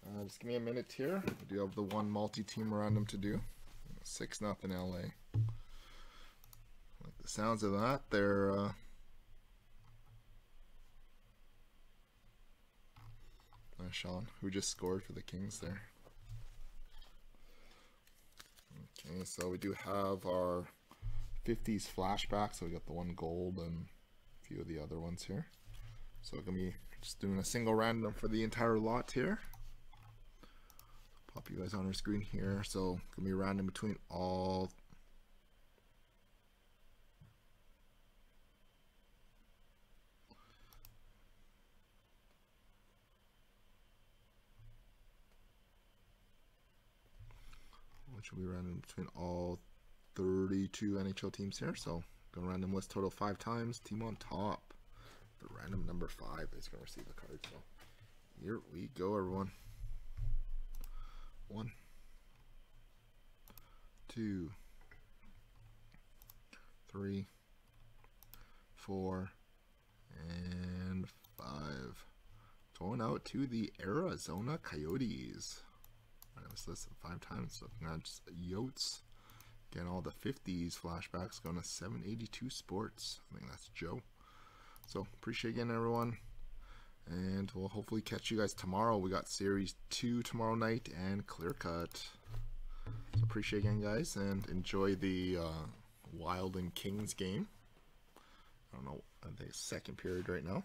Uh, just give me a minute here. We do have the one multi-team random to do. Six nothing LA. Like the sounds of that, they're uh, uh, Sean, who just scored for the Kings there. Okay, so we do have our 50s flashback. So we got the one gold and a few of the other ones here. So we're gonna be just doing a single random for the entire lot here pop you guys on our screen here. So gonna be random between all which will be random between all 32 NHL teams here. So gonna random list total five times. Team on top. The random number five is gonna receive the card. So here we go, everyone. One, two, three, four, and five. Going out to the Arizona Coyotes. I was listed five times, so that's Yotes. Getting all the 50s flashbacks going to 782 Sports. I think that's Joe. So appreciate again everyone and we'll hopefully catch you guys tomorrow. We got series two tomorrow night and clear cut. So appreciate again, guys, and enjoy the uh, Wild and Kings game. I don't know, the second period right now.